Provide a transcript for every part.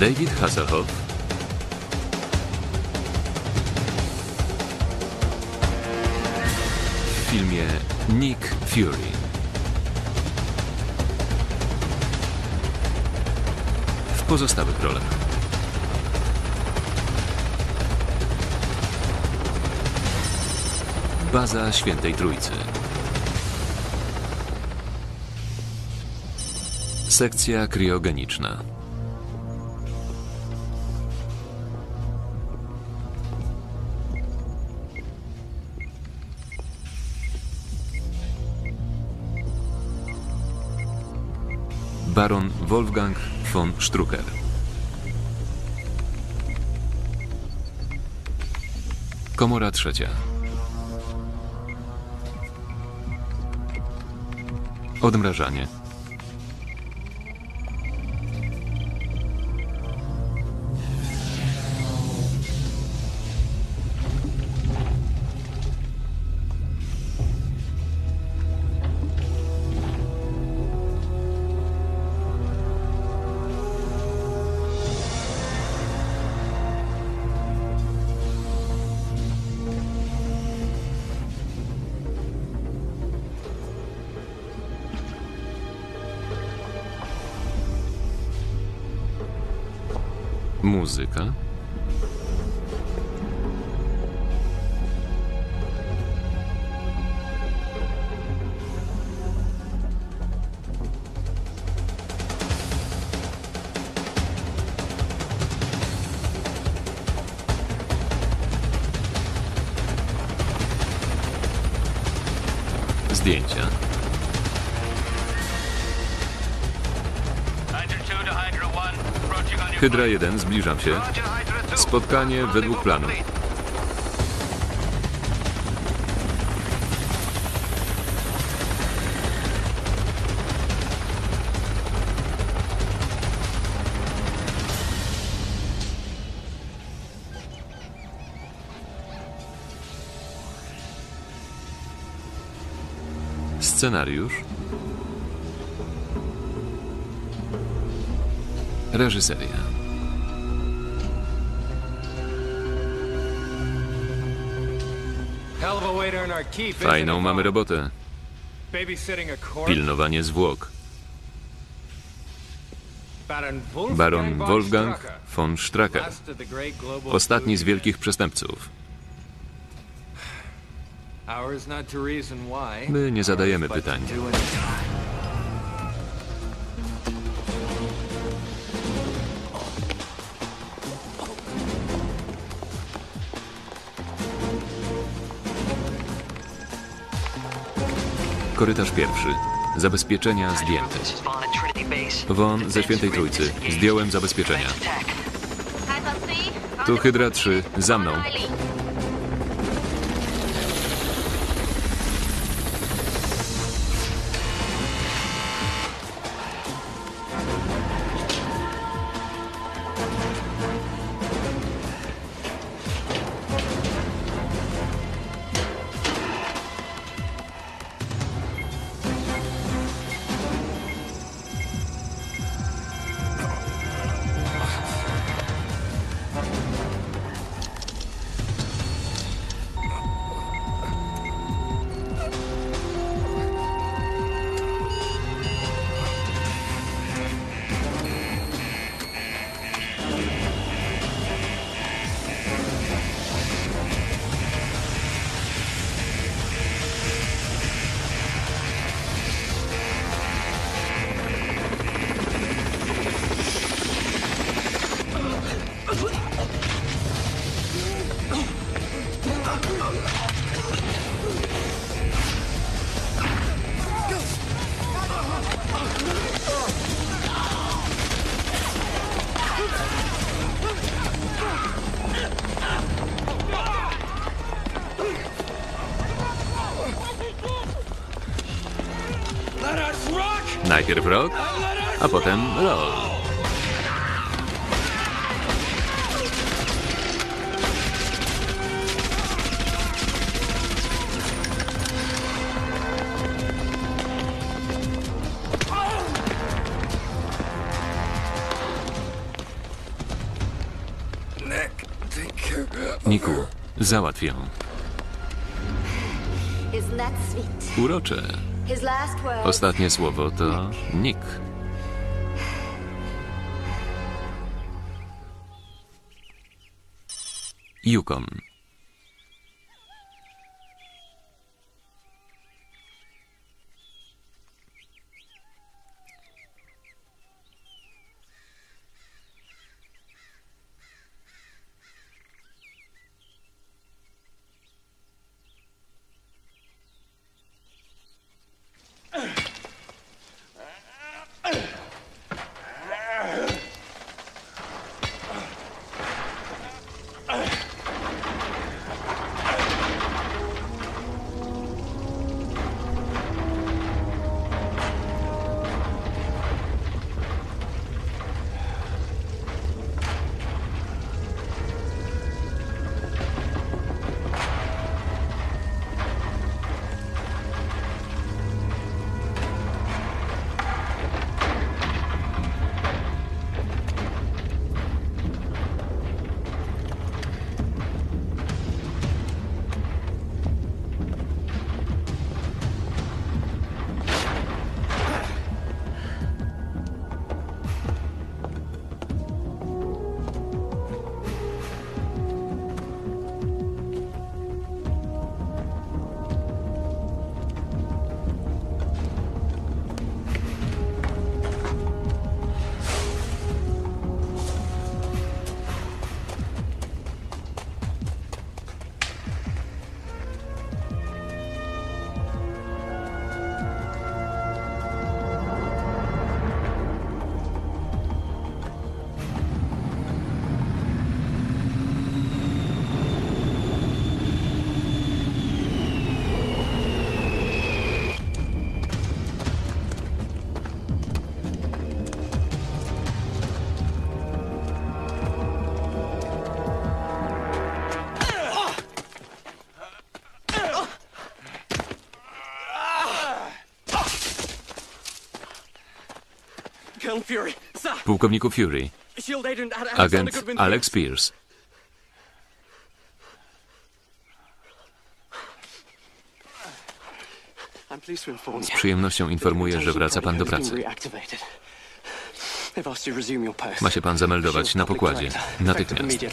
David Hasselhoff, w filmie Nick Fury. W pozostałych rolach Baza Świętej Trójcy. Sekcja kriogeniczna. Baron Wolfgang von Strucker. Komora trzecia. Odmrażanie. Hydra 1, zbliżam się. Spotkanie według planu. Scenariusz. Reżyseria. Fajną mamy robotę. Pilnowanie zwłok. Baron Wolfgang von Stracker. Ostatni z wielkich przestępców. My nie zadajemy pytań. Korytarz pierwszy. Zabezpieczenia zdjęte. Won ze Świętej Trójcy. Zdjąłem zabezpieczenia. Tu Hydra 3. Za mną. a potem roll. Niku, załatwię. Urocze. Ostatnie słowo to Nick. Yukon. Pułkowniku Fury. Agent. Alex Pierce. Z przyjemnością informuję, że wraca pan do pracy. Ma się pan zameldować na pokładzie. Natychmiast.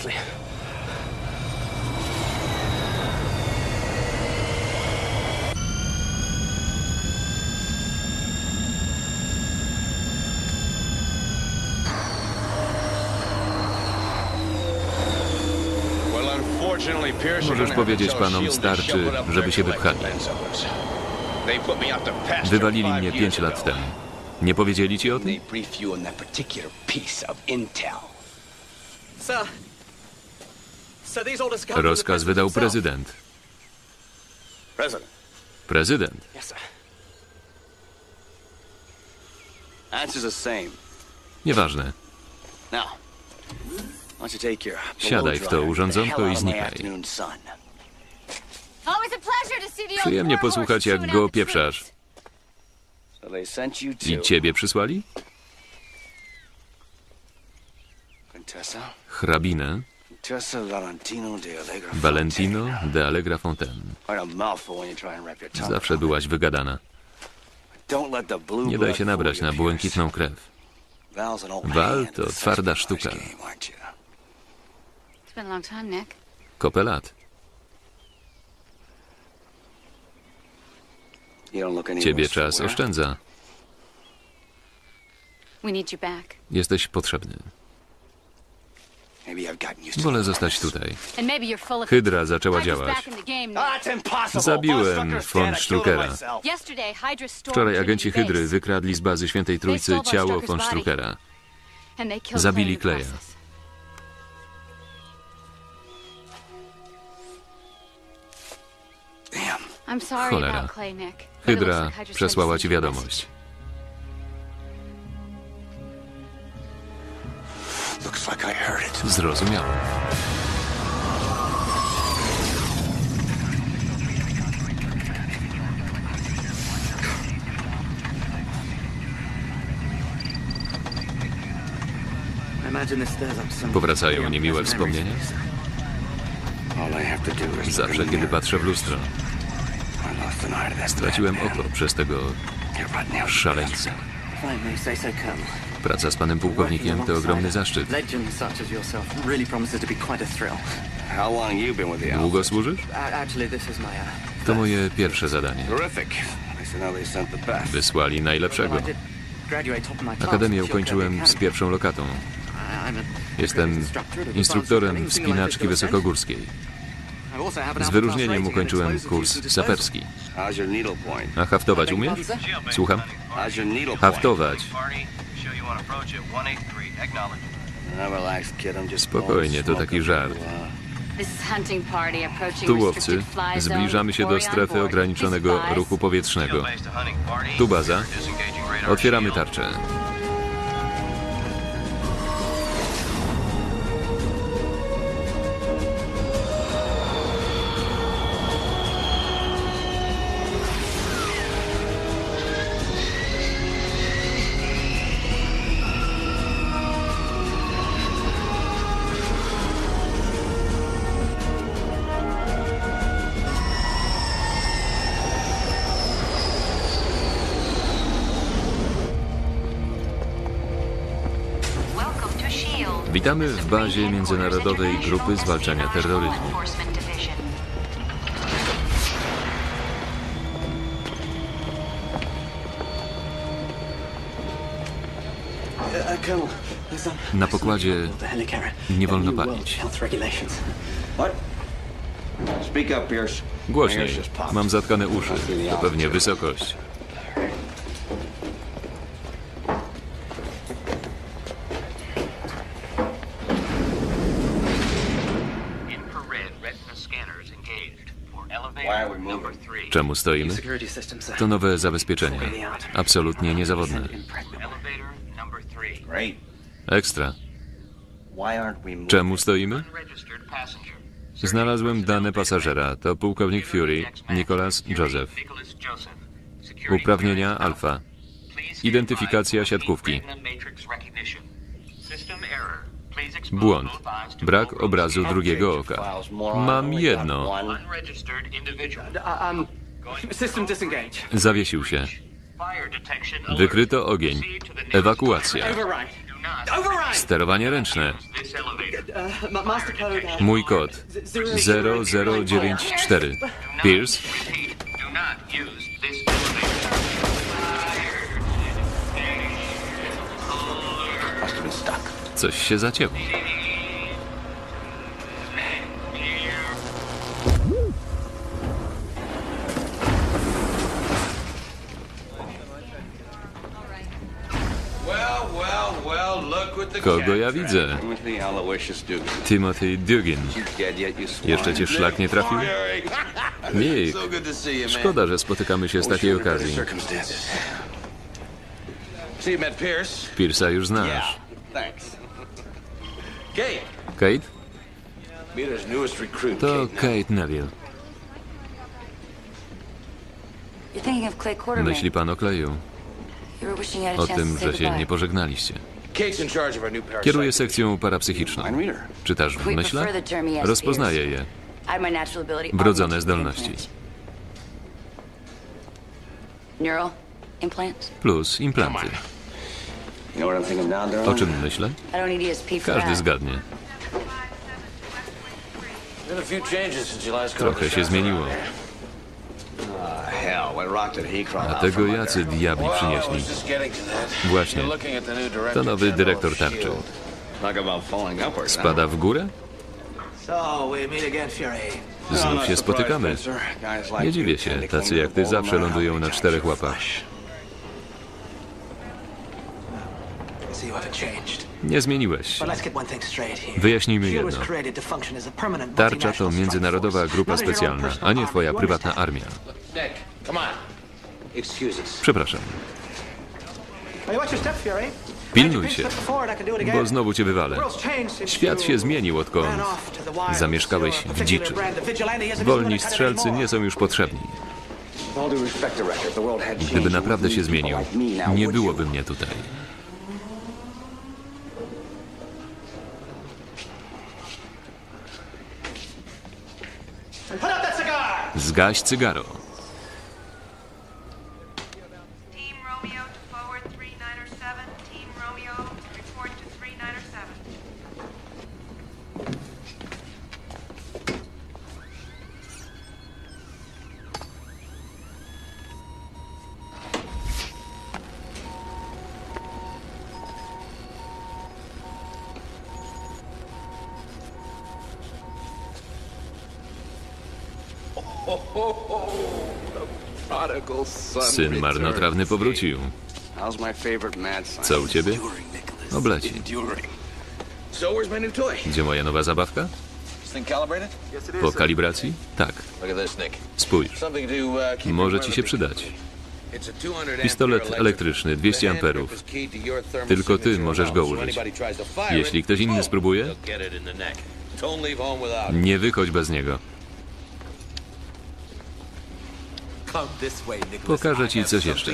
Możesz powiedzieć panom starczy, żeby się wypchali. Wywalili mnie pięć lat temu. Nie powiedzieli ci o tym? Rozkaz wydał prezydent. Prezydent. Nieważne. Siadaj w to urządzonko i znikaj. Przyjemnie posłuchać, jak go pieprzasz. I ciebie przysłali? Hrabinę Valentino de Allegra. Fontaine. Zawsze byłaś wygadana. Nie daj się nabrać na błękitną krew. Hand to twarda sztuka. game, aren't you? It's been a long time, Nick. Kopę lat. You don't look any Ciebie czas oszczędza. We need you back. Jesteś potrzebny. Maybe I've gotten used to Wolę zostać tutaj. And maybe you're full of Hydra zaczęła Hydra's działać. back in the game now. It's impossible. Zabiłem Von Struckera. myself. Yesterday, Hydra stormed Wczoraj agenci Hydry Base, wykradli z bazy Świętej Trójcy ciało von Struckera. and they killed Zabili Clay in the Kleja. process. Cholera. about Clay, Nick. but it looks Hydra przesłała ci wiadomość. Looks like I heard it. Zrozumiałem. Powracają niemiłe wspomnienia? Zawsze, kiedy patrzę w lustro, straciłem oko przez tego szaleńca. Praca z panem pułkownikiem to ogromny zaszczyt. Długo służysz? To moje pierwsze zadanie. Wysłali najlepszego. Akademię ukończyłem z pierwszą lokatą. Jestem instruktorem wspinaczki wysokogórskiej. Z wyróżnieniem ukończyłem kurs saperski. A haftować umiesz? Słucham? Haftować. Spokojnie, to taki żart. Tu łowcy. Zbliżamy się do strefy ograniczonego ruchu powietrznego. Tu baza. Otwieramy tarczę. Witamy w bazie Międzynarodowej Grupy Zwalczania Terroryzmu. Na pokładzie nie wolno palić. Głośniej. Mam zatkane uszy. To pewnie wysokość. Czemu stoimy? To nowe zabezpieczenie. Absolutnie niezawodne. Ekstra. Czemu stoimy? Znalazłem dane pasażera. To pułkownik Fury, Nicholas Joseph. Uprawnienia. Alfa. Identyfikacja siatkówki. Błąd. Brak obrazu drugiego oka. Mam jedno. Zawiesił się. Wykryto ogień. Ewakuacja. Sterowanie ręczne. Uh, Mój kod 0094. Pierce, coś się zacięło. Kogo ja widzę? Timothy Dugin. You dead yet, you swine? Jeszcze cię szlak nie trafił? Nick, szkoda, że spotykamy się z takiej okazji. Pierce'a już znasz. Kate. To Kate Neville. Myśli pan o Kleju? O tym, że się nie pożegnaliście. Kieruję sekcją parapsychiczną. Czytasz w myślach? Rozpoznaję je. Wrodzone zdolności. Plus implanty. O czym myślę? For Każdy zgadnie. Trochę się zmieniło. A tego jacy diabli przynieśli. Właśnie. To nowy dyrektor tarczy. Spada w górę? Znów się spotykamy. Nie dziwię się, tacy jak ty zawsze lądują na czterech łapach. Nie zmieniłeś się. Wyjaśnijmy jedno. Tarcza to międzynarodowa grupa specjalna, a nie twoja prywatna armia. Przepraszam. Pilnuj się, bo znowu cię wywalę. Świat się zmienił, odkąd zamieszkałeś w dziczy. Wolni strzelcy nie są już potrzebni. Gdyby naprawdę się zmienił, nie byłoby mnie tutaj. Zgaś cygaro. Syn marnotrawny powrócił. Co u ciebie? Obleci. Gdzie moja nowa zabawka? Po kalibracji? Tak. Spójrz. Uh, Może ci się przydać. It's a 200 Pistolet elektryczny, 200 The handgrip amperów. Tylko ty możesz go użyć. Jeśli ktoś inny spróbuje, nie wychodź bez niego. Pokażę ci coś jeszcze.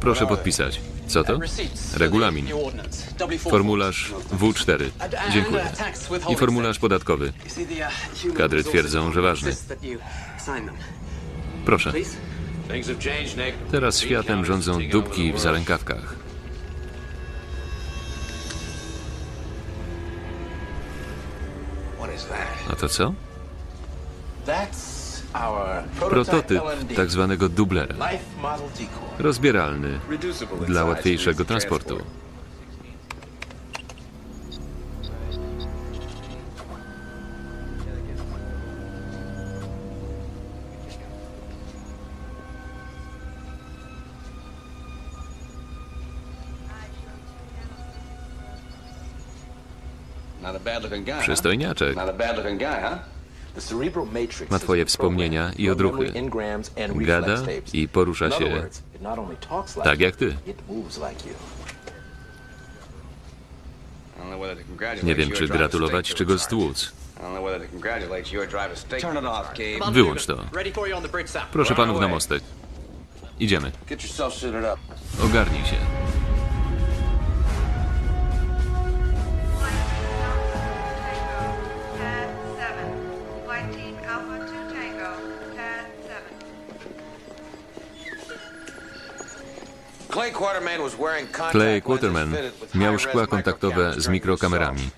Proszę podpisać. Co to? Regulamin. Formularz W4. Dziękuję. I formularz podatkowy. Kadry twierdzą, że ważny. Proszę. Things have changed, Nick. Teraz światem rządzą dupki w zarękawkach. What is that? A to co? That's our Prototyp tak zwanego dublera. Rozbieralny dla łatwiejszego transportu. Matrix Ma twoje wspomnienia i odruchy. Gada i porusza się tak jak ty. Nie wiem, czy gratulować, czy go stłuc. Wyłącz to. Proszę panów na mostek. Idziemy. Ogarnij się. Fitted with miał szkła kontaktowe z mikrokamerami.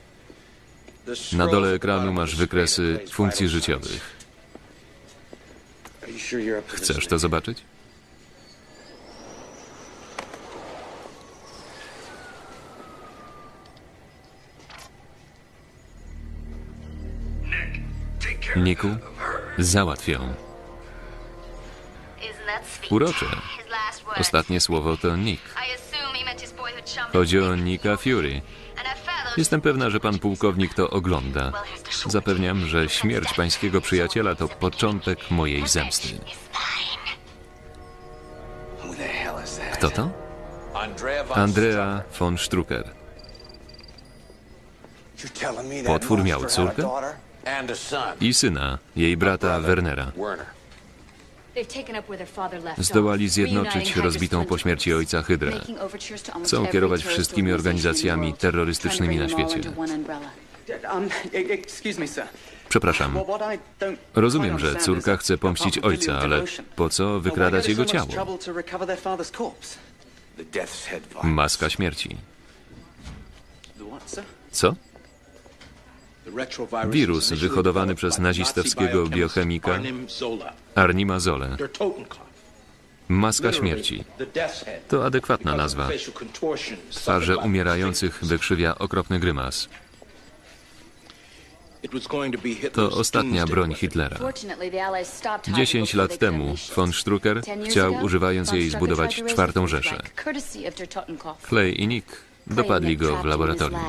Na dole at the ekranu bottom of masz the screen wykresy funkcji życiowych. Chcesz to zobaczyć? Niku, that sweet? Urocze. Ostatnie słowo to Nick. Chodzi o Nika Fury. Jestem pewna, że pan pułkownik to ogląda. Zapewniam, że śmierć pańskiego przyjaciela to początek mojej zemsty. Kto to? Andrea von Strucker. Potwór miał córkę I syna, jej brata Wernera. Zdołali zjednoczyć rozbitą po śmierci ojca Hydrę. Chcą kierować wszystkimi organizacjami terrorystycznymi na świecie. Um, e-. Przepraszam. Rozumiem, że córka chce pomścić ojca, ale po co wykradać jego ciało? Maska śmierci. Co? Wirus wyhodowany przez nazistowskiego biochemika Arnima Zole. Maska śmierci. To adekwatna nazwa. Twarze umierających wykrzywia okropny grymas. To ostatnia broń Hitlera. Dziesięć lat temu von Strucker chciał, używając jej, zbudować czwartą Rzeszę. Clay i Nick dopadli go w laboratorium.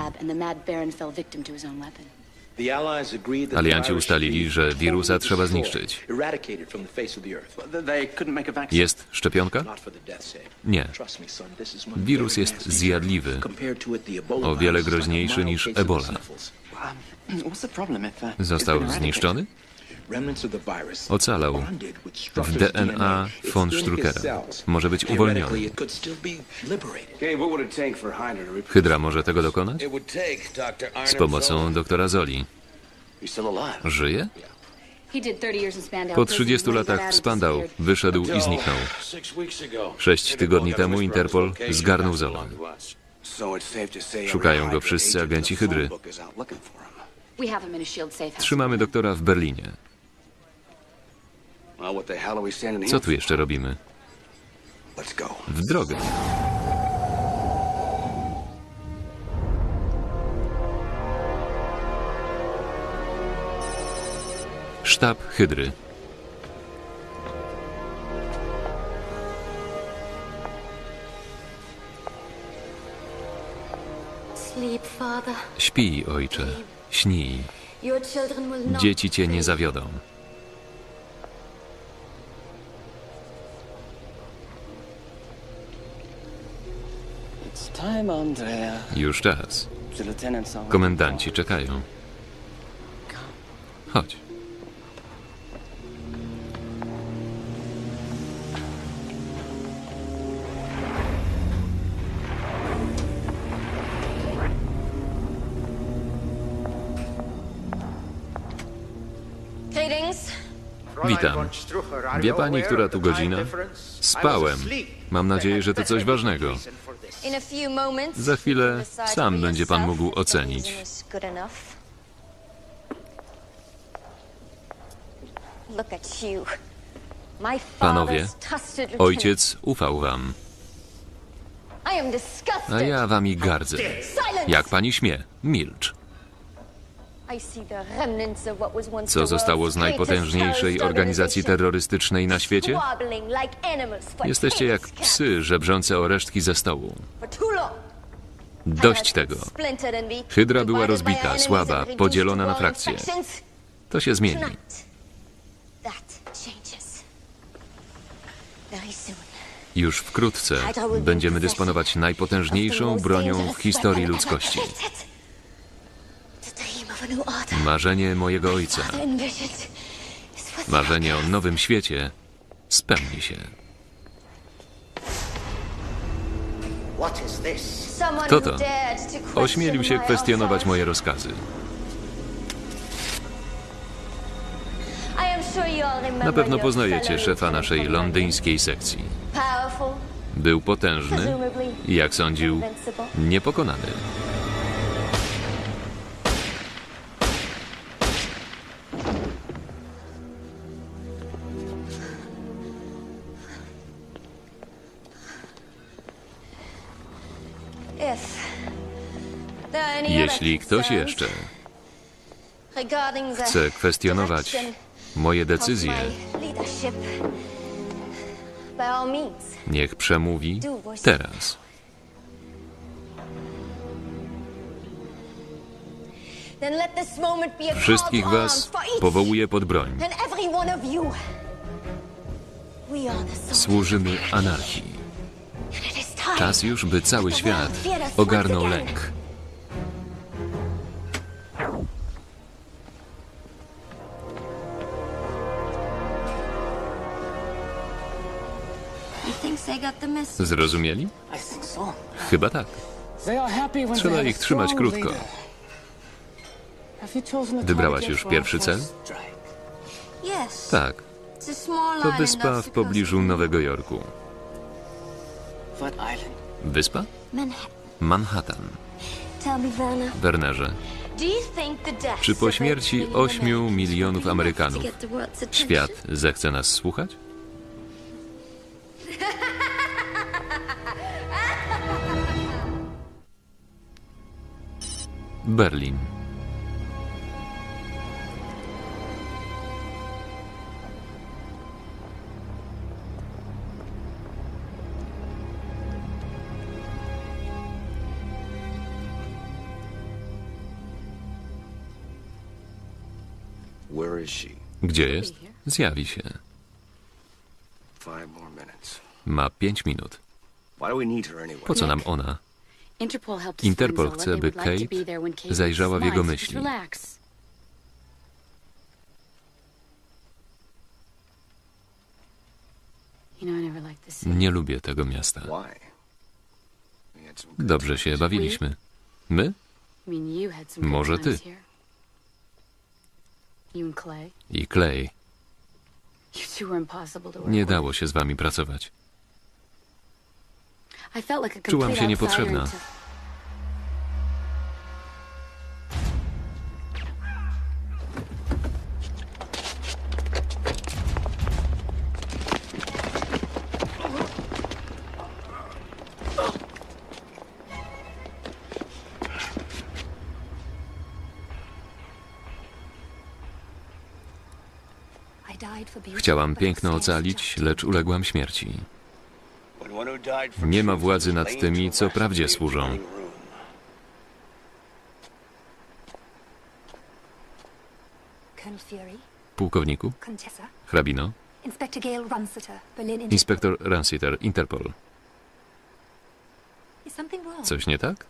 Alianci ustalili, że wirusa trzeba zniszczyć. Jest szczepionka? Nie. Wirus jest zjadliwy, o wiele groźniejszy niż Ebola. Uh, Został zniszczony? Ocalał. W DNA von Struckera. Może być uwolniony. Okay, what would it take for Hydra może tego dokonać? It would take Dr. Iron Z pomocą doktora Zoli. He's still alive. Żyje? He did 30 years in Spandau Po prison 30 when he got latach w Spandau wyszedł i zniknął. Six weeks ago. Sześć tygodni temu Interpol zgarnął Zola. So it's safe to say every Szukają go wszyscy agenci Hydry. Trzymamy doktora w Berlinie. Well, what the hell are we standing Co tu jeszcze robimy? W drogę. Sztab Hydry. Śpij, ojcze. Śnij. Dzieci cię nie zawiodą. Już czas. The lieutenant's already Komendanci czekają. Chodź. Greetings. Witam. Wie pani, która tu godzina? Spałem. Mam nadzieję, że to coś ważnego. Za chwilę sam będzie pan mógł ocenić. Panowie. Ojciec ufał wam, a ja wami gardzę. Jak pani śmie? Milcz. Co zostało z najpotężniejszej organizacji terrorystycznej na świecie? Jesteście jak psy żebrzące o resztki ze stołu. Dość tego. Hydra była rozbita, słaba, podzielona na frakcje. To się zmieni. Już wkrótce będziemy dysponować najpotężniejszą bronią w historii ludzkości. The dream of a new order. Marzenie mojego ojca, marzenie o nowym świecie spełni się. Kto to? Ośmielił się kwestionować moje rozkazy. Na pewno poznajecie szefa naszej londyńskiej sekcji. Był potężny i, jak sądził, niepokonany. Jeśli ktoś jeszcze chce kwestionować moje decyzje, niech przemówi teraz. Wszystkich was powołuję pod broń. Służymy anarchii. Czas już, by cały świat ogarnął lęk. Zrozumieli? Chyba tak. Trzeba ich trzymać krótko. Wybrałaś już pierwszy cel? Tak, to wyspa w pobliżu. Nowego Jorku. Wyspa? Manhattan. Wernerze, czy po śmierci eight million 8 Americans milionów Amerykanów świat zechce nas słuchać? Berlin. Gdzie jest? Zjawi się. Ma pięć minut. Po co nam ona? Interpol chce, by Kate zajrzała w jego myśli. Nie lubię tego miasta. Dobrze się bawiliśmy. My? Może ty i Clay. Nie dało się z wami pracować. Czułam się niepotrzebna. Chciałam piękno ocalić, lecz uległam śmierci. Nie ma władzy nad tymi, co prawdzie służą. Pułkowniku, hrabino, inspektor Ransiter, Interpol. Coś nie tak?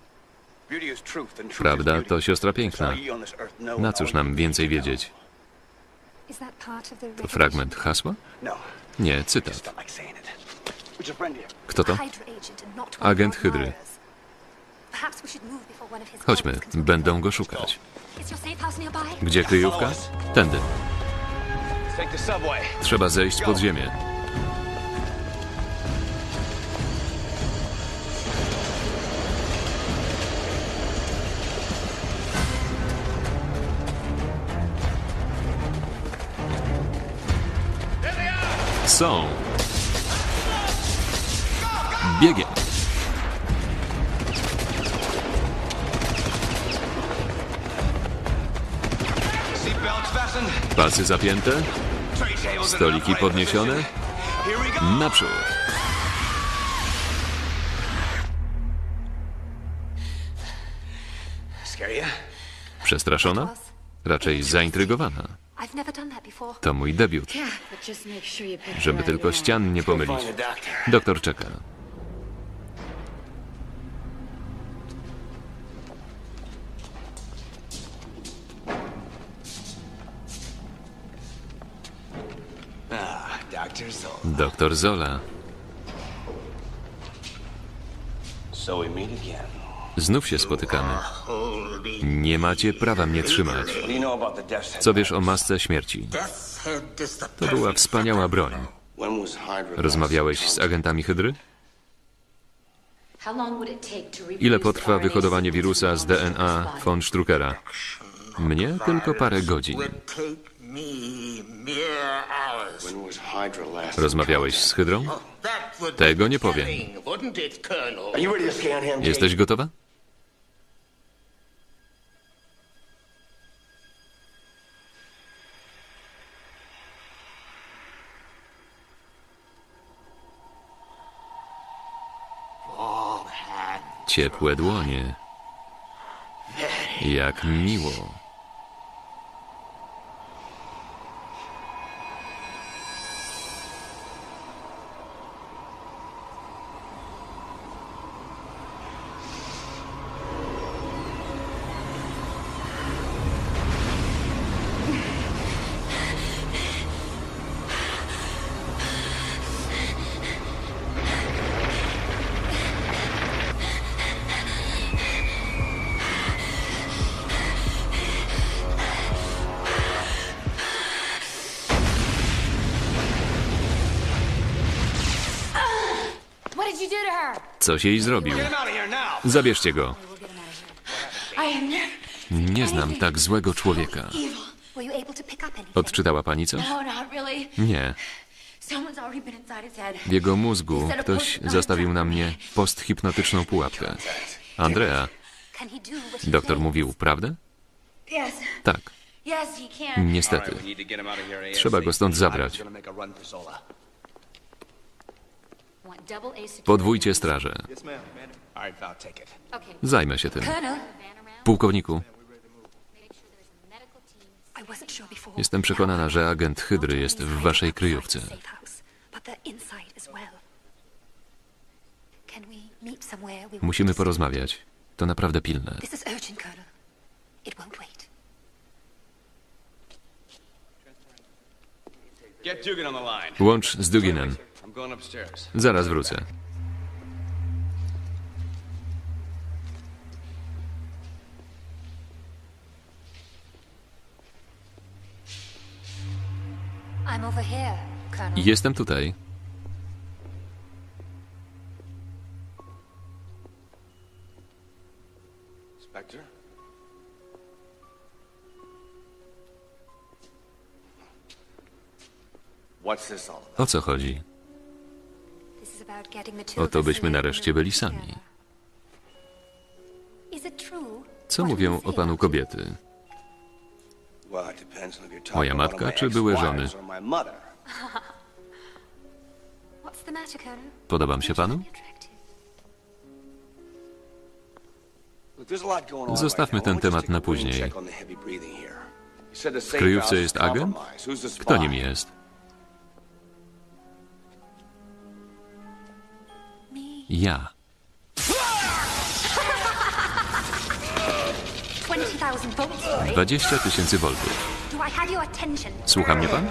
Prawda to siostra piękna. Na cóż nam więcej wiedzieć? Is that part of the To fragment hasła? No, Nie, cytat. Kto to? Agent Hydry. Chodźmy, będą go szukać. Gdzie kryjówka? Tędy. Trzeba zejść pod ziemię. Są. Biegiem. Pasy zapięte, stoliki podniesione. Naprzód. Przestraszona? Raczej zaintrygowana. To mój debiut. Żeby tylko ścian nie pomylić. Doktor czeka. Ah. Doktor Zola. So we meet again. Znów się spotykamy. Nie macie prawa mnie trzymać. Co wiesz o masce śmierci? To była wspaniała broń. Rozmawiałeś z agentami Hydry? Ile potrwa wyhodowanie wirusa z DNA von Struckera? Mnie tylko parę godzin. Rozmawiałeś z Hydrą? Tego nie powiem. Jesteś gotowa? Ciepłe dłonie. Jak miło. Coś jej zrobił. Zabierzcie go. Nie znam tak złego człowieka. Odczytała pani coś? No. Nie. W jego mózgu ktoś zastawił na mnie posthipnotyczną pułapkę. Andrea, doktor mówił prawdę? Tak, niestety. Trzeba go stąd zabrać. It. Okay. Zajmę się tym. Pułkowniku, jestem przekonana, że agent Hydry jest w waszej kryjówce. Musimy porozmawiać. To naprawdę pilne. Łącz z Duginem. Zaraz wrócę. I'm over here, Colonel. Jestem tutaj. O co chodzi? Us byśmy nareszcie byli sami. Co mówią o panu kobiety? Moja matka czy były żony? Podobam się panu? Zostawmy ten temat na później. W kryjówce jest agent? Kto nim jest? Ja. 20,000 volts, sorry. 20 tysięcy voltów. Słucha mnie pan?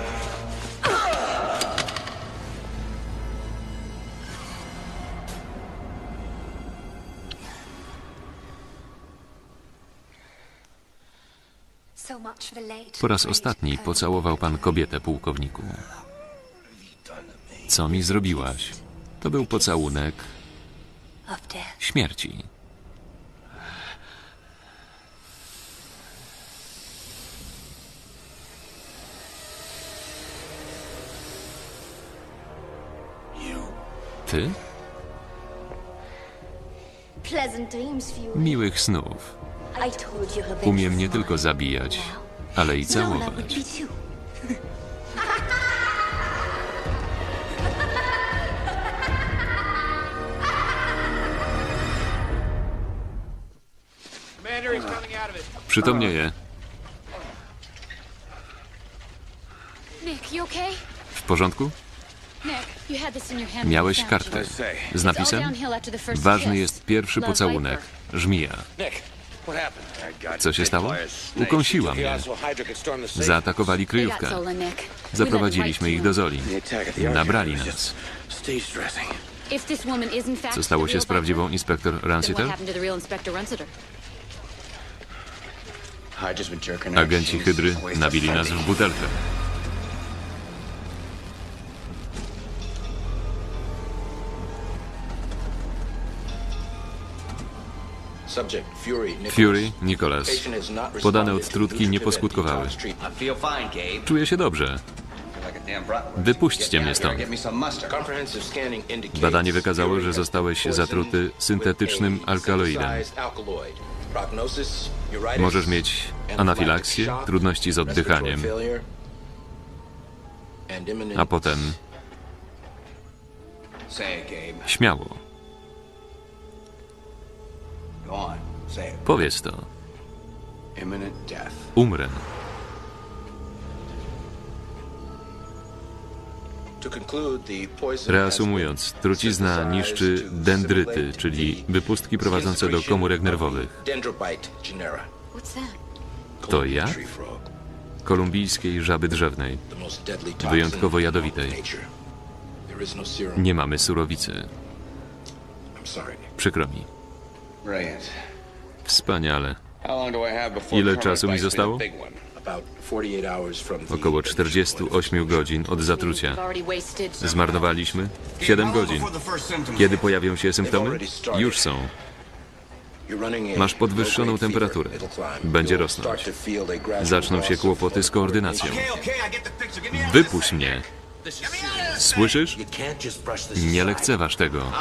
Po raz ostatni pocałował pan kobietę, pułkowniku. Co mi zrobiłaś? To był pocałunek. Śmierci. Ty? Pleasant dreams, Fury. Miłych snów. I told you revenge Umiem nie tylko zabijać, ale i Now that would całować. Przytomnieje. W porządku? Miałeś kartkę z napisem Ważny jest pierwszy pocałunek. Żmija. Co się stało? Ukąsiła mnie. Zaatakowali kryjówkę. Zaprowadziliśmy ich do Zoli. Nabrali nas. Co stało się z prawdziwą inspektor then what Ransiter? happened to the real Inspector Runsiter? Hydra's been jerking Agenci Hydry nabili nas w butelkę. Fury, Nicholas. Podane odtrutki nie poskutkowały. Czuję się dobrze. Wypuśćcie mnie stąd. Badanie wykazało, że zostałeś zatruty syntetycznym alkaloidem. Możesz mieć anafilaksję, trudności z oddychaniem, a potem śmiało. Powiedz to. Umrę. Reasumując, trucizna niszczy dendryty, czyli the wypustki prowadzące do komórek nerwowych. To ja? Tree frog, Kolumbijskiej żaby drzewnej. Wyjątkowo jadowitej. no. Nie mamy surowicy. Przykro mi. Wspaniale. Ile czasu mi zostało? Big one? About 48 hours from the Około initial 48 godzin od zatrucia. Zmarnowaliśmy 7 godzin. Kiedy pojawią się symptomy? Już są. Masz podwyższoną temperaturę. Będzie rosnąć. Zaczną się kłopoty z koordynacją. Wypuść mnie. Słyszysz? Nie lekceważ tego.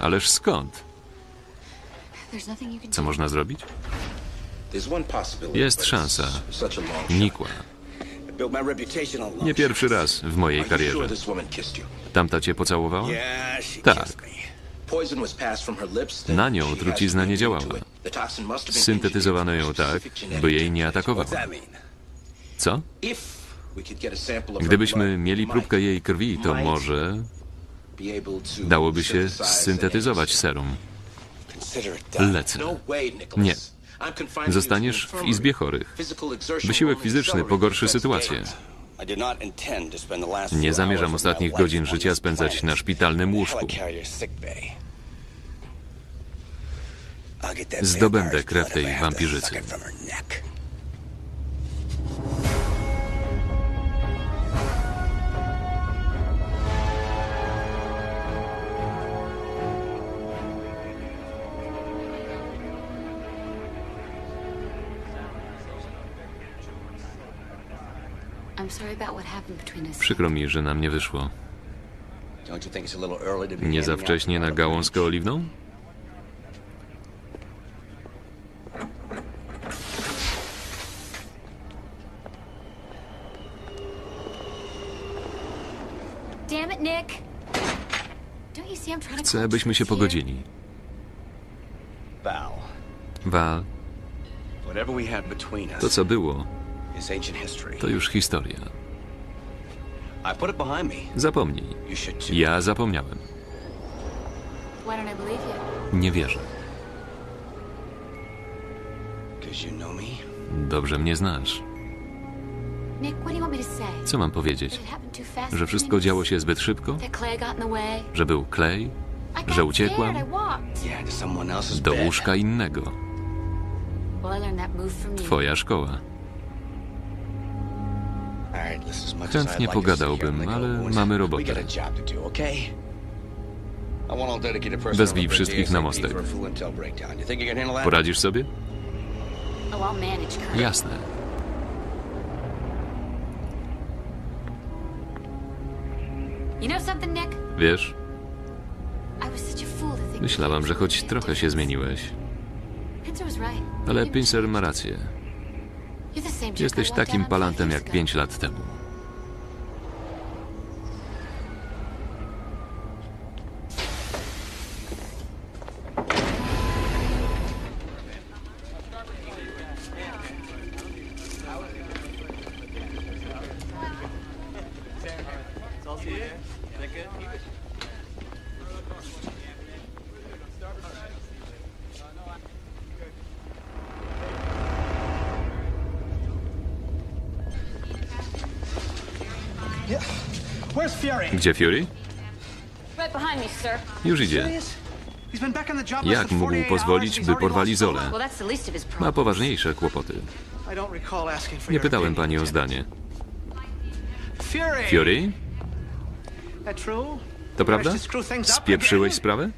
Ależ skąd? Co można zrobić? Jest szansa. Nikła. Nie pierwszy raz w mojej karierze. Tamta cię pocałowała? Tak. Na nią trucizna nie działała. Syntetyzowano ją tak, by jej nie atakowała. Co? Gdybyśmy mieli próbkę jej krwi, to może be Zostaniesz w izbie chorych. Wysiłek fizyczny pogorszy sytuację. Nie zamierzam ostatnich godzin życia spędzać na szpitalnym łóżku. Zdobędę krew tej wampirzycy. Przykro mi, że nam nie wyszło. Nie za wcześnie na gałązkę oliwną? Chcę, byśmy się pogodzili. Val. To, co było, to już historia. Zapomnij. Ja zapomniałem. Nie wierzę. Dobrze mnie znasz. Co mam powiedzieć? Że wszystko działo się zbyt szybko? Że był Clay? Że uciekłam? Do łóżka innego. Twoja szkoła. Chętnie pogadałbym, ale mamy robotę. Wezwij wszystkich na mostek. Poradzisz sobie? Jasne. Wiesz, myślałam, że choć trochę się zmieniłeś. Ale Pinser ma rację. Jesteś takim palantem jak pięć lat temu. Gdzie Fury? Już idzie. Jak mógł pozwolić, by porwali Zolę? Ma poważniejsze kłopoty. Nie pytałem pani o zdanie. Fury? To prawda? Spieprzyłeś sprawę?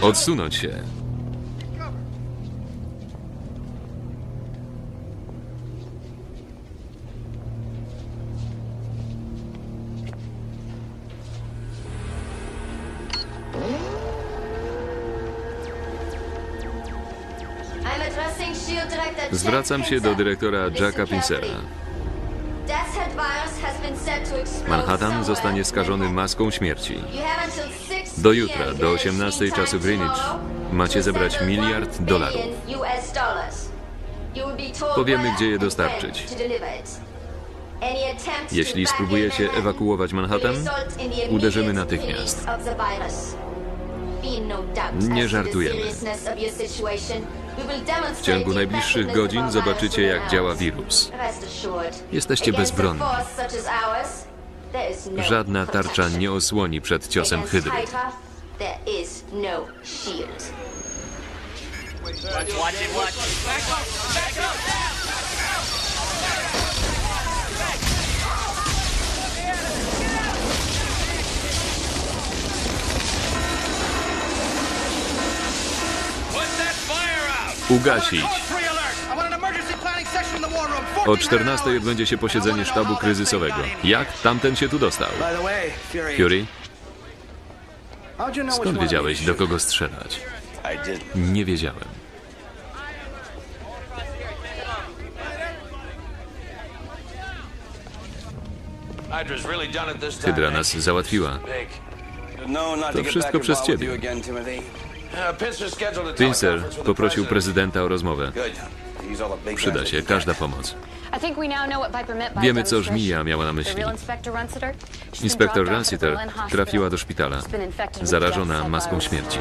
Odsunąć się. Zwracam się do dyrektora Jacka Pincera. Manhattan zostanie skażony maską śmierci. Do jutra, do 18 czasu Greenwich, macie zebrać miliard dolarów. Powiemy, gdzie je dostarczyć. Jeśli spróbujecie ewakuować Manhattan, uderzymy natychmiast. Nie żartujemy. W ciągu najbliższych godzin zobaczycie, jak działa wirus. Jesteście bezbronni. Żadna tarcza nie osłoni przed ciosem hydry. Watch, watch, watch. Back up, back up, ugasić. O 14 odbędzie się posiedzenie sztabu kryzysowego. Jak tamten się tu dostał? Fury? Skąd wiedziałeś, do kogo strzelać? Nie wiedziałem. Hydra nas załatwiła. To wszystko przez ciebie. Pincer poprosił prezydenta o rozmowę. Przyda się każda pomoc. Wiemy, co żmija miała na myśli. Inspektor Runciter trafiła do szpitala, zarażona maską śmierci.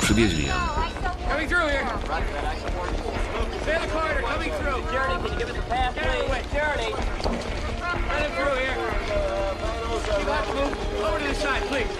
Przywieźli ją. Coming through. Journey, can you give us a pass, please? Journey. Coming through here. Keep that move. Over to the side, please.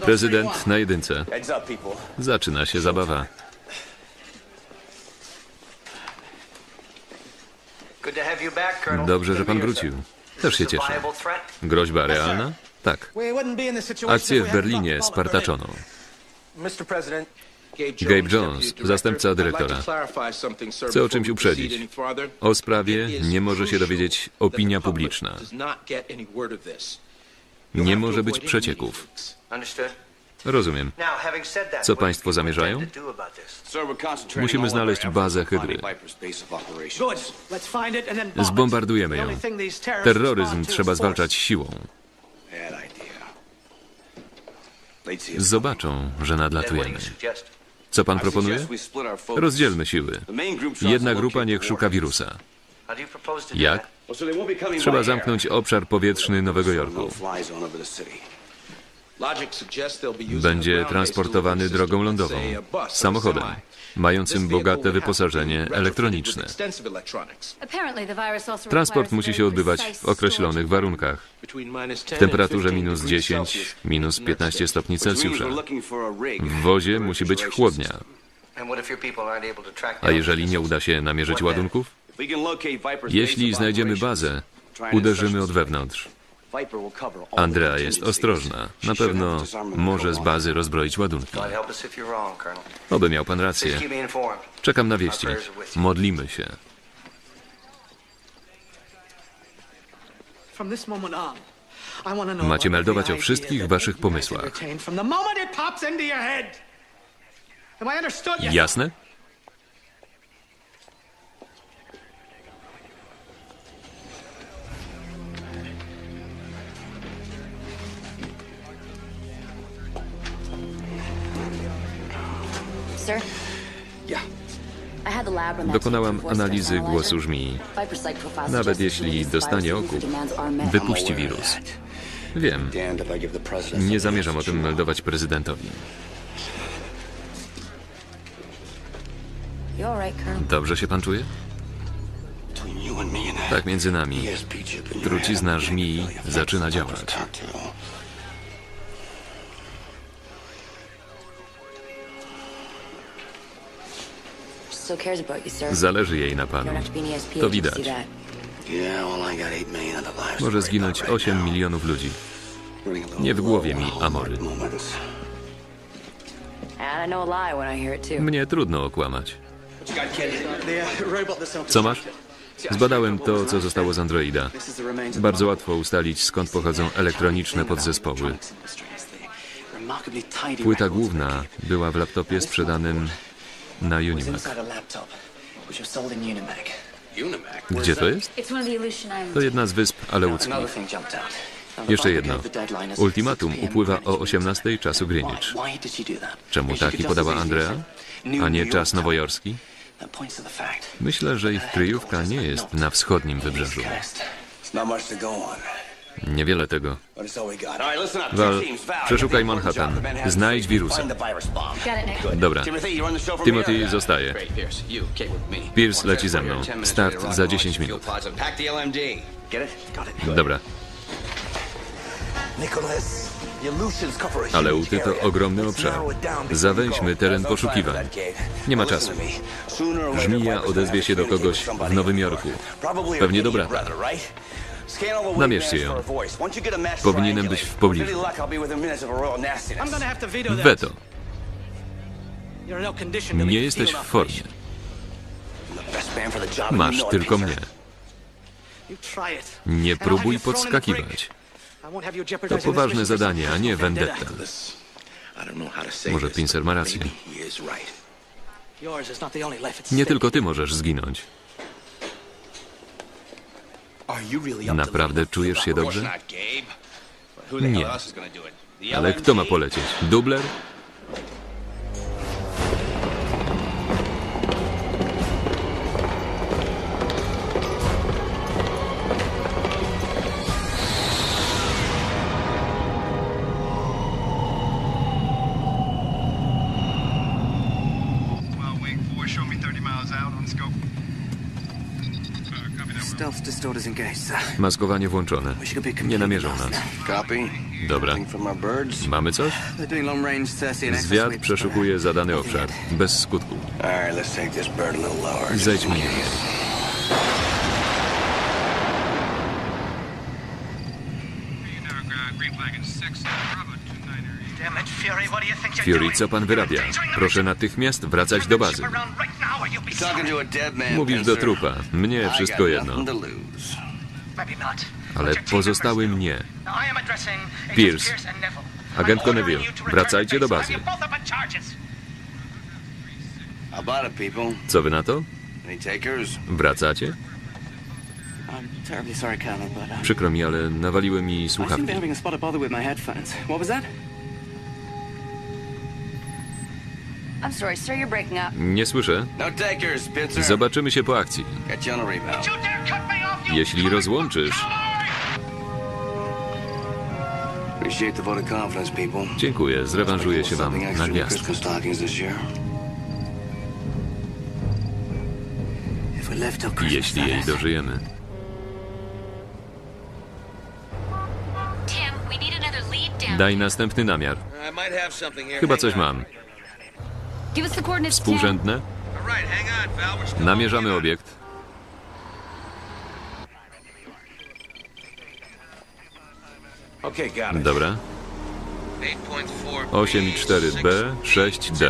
Prezydent na jedynce. Zaczyna się zabawa. Dobrze, że pan wrócił. Też się cieszę. Groźba realna? Tak. Akcję w Berlinie spartaczono. Gabe Jones, zastępca dyrektora. Chcę o czymś uprzedzić. O sprawie nie może się dowiedzieć opinia publiczna. Nie może być przecieków. Rozumiem. Co państwo zamierzają? Musimy znaleźć bazę Hydry. Zbombardujemy ją. Terroryzm trzeba zwalczać siłą. Zobaczą, że nadlatujemy. Co pan proponuje? Rozdzielmy siły. Jedna grupa niech szuka wirusa. Jak? Trzeba zamknąć obszar powietrzny Nowego Jorku. Będzie transportowany drogą lądową, samochodem, mającym bogate wyposażenie elektroniczne. Transport musi się odbywać w określonych warunkach. W temperaturze minus 10, minus 15 stopni Celsjusza. W wozie musi być chłodnia. A jeżeli nie uda się namierzyć ładunków? Jeśli znajdziemy bazę, uderzymy od wewnątrz. Andrea jest ostrożna. Na pewno może z bazy rozbroić ładunki. Oby miał pan rację. Czekam na wieści. Modlimy się. Macie meldować o wszystkich waszych pomysłach. entertain Dokonałam analizy głosu żmii. Nawet jeśli dostanie okup, wypuści wirus. Wiem. Nie zamierzam o tym meldować prezydentowi. Dobrze się pan czuje? Tak między nami. Trucizna żmii zaczyna działać. Zależy jej na panu. to widać. Może zginąć 8 milionów ludzi. Nie w głowie mi Amory. Mnie trudno okłamać. Co masz? Zbadałem to, co zostało z androida. Bardzo łatwo ustalić, skąd pochodzą elektroniczne podzespoły. Płyta główna była w laptopie sprzedanym na Unimac. Gdzie to jest? To jedna z wysp Aleuckich. Jeszcze jedno. Ultimatum upływa o 18 czasu Greenwich. Czemu taki podała Andrea, a nie czas nowojorski? Myślę, że ich kryjówka nie jest na wschodnim wybrzeżu. Niewiele tego. Val, przeszukaj Manhattan. Znajdź wirusa. Dobra. Timothy zostaje. Pierce leci ze mną. Start za 10 minut. Dobra. Aleuty to ogromny obszar. Zawęźmy teren poszukiwań. Nie ma czasu. Żmija odezwie się do kogoś w Nowym Jorku. Pewnie do brata. Namierzcie ją. Powinienem być w pobliżu. I'm gonna have to veto that. Weto. You're in no condition to Nie jesteś w formie. Masz it, tylko mnie. Nie próbuj podskakiwać. To poważne zadanie, a nie vendetta. Może Pincer ma rację. Nie tylko ty możesz zginąć. Are you really up to Naprawdę czujesz się dobrze? Nie. Ale kto ma polecieć? Dubler? Maskowanie włączone. Nie namierzą nas. Dobra. Mamy coś? Zwiat przeszukuje zadany obszar. Bez skutku. All right, let's take this bird a little lower. Zejdźmy niżej. Green flag in 6, Bravo 29er. Damn it, Fury, what do you think you're Fury, co pan wyrabia? Proszę natychmiast wracać do bazy. Mówisz do trupa. Mnie wszystko jedno. Ale pozostały mnie. Agents Pierce. Agentko Neville, wracajcie do bazy. Co wy na to? Wracacie? Um, Przykro mi, ale nawaliły mi słuchawki. Nie słyszę. No. Zobaczymy się po akcji. Jeśli rozłączysz... Dziękuję, zrewanżuję się wam na gwiazdkę. Christmas stockings this year. If we live till Christmas, Jeśli jej dożyjemy. Daj następny namiar. Chyba coś mam. Współrzędne? All right, hang on, Val. We're still Namierzamy obiekt. Dobra. 8.4 8 i 4B, 6D.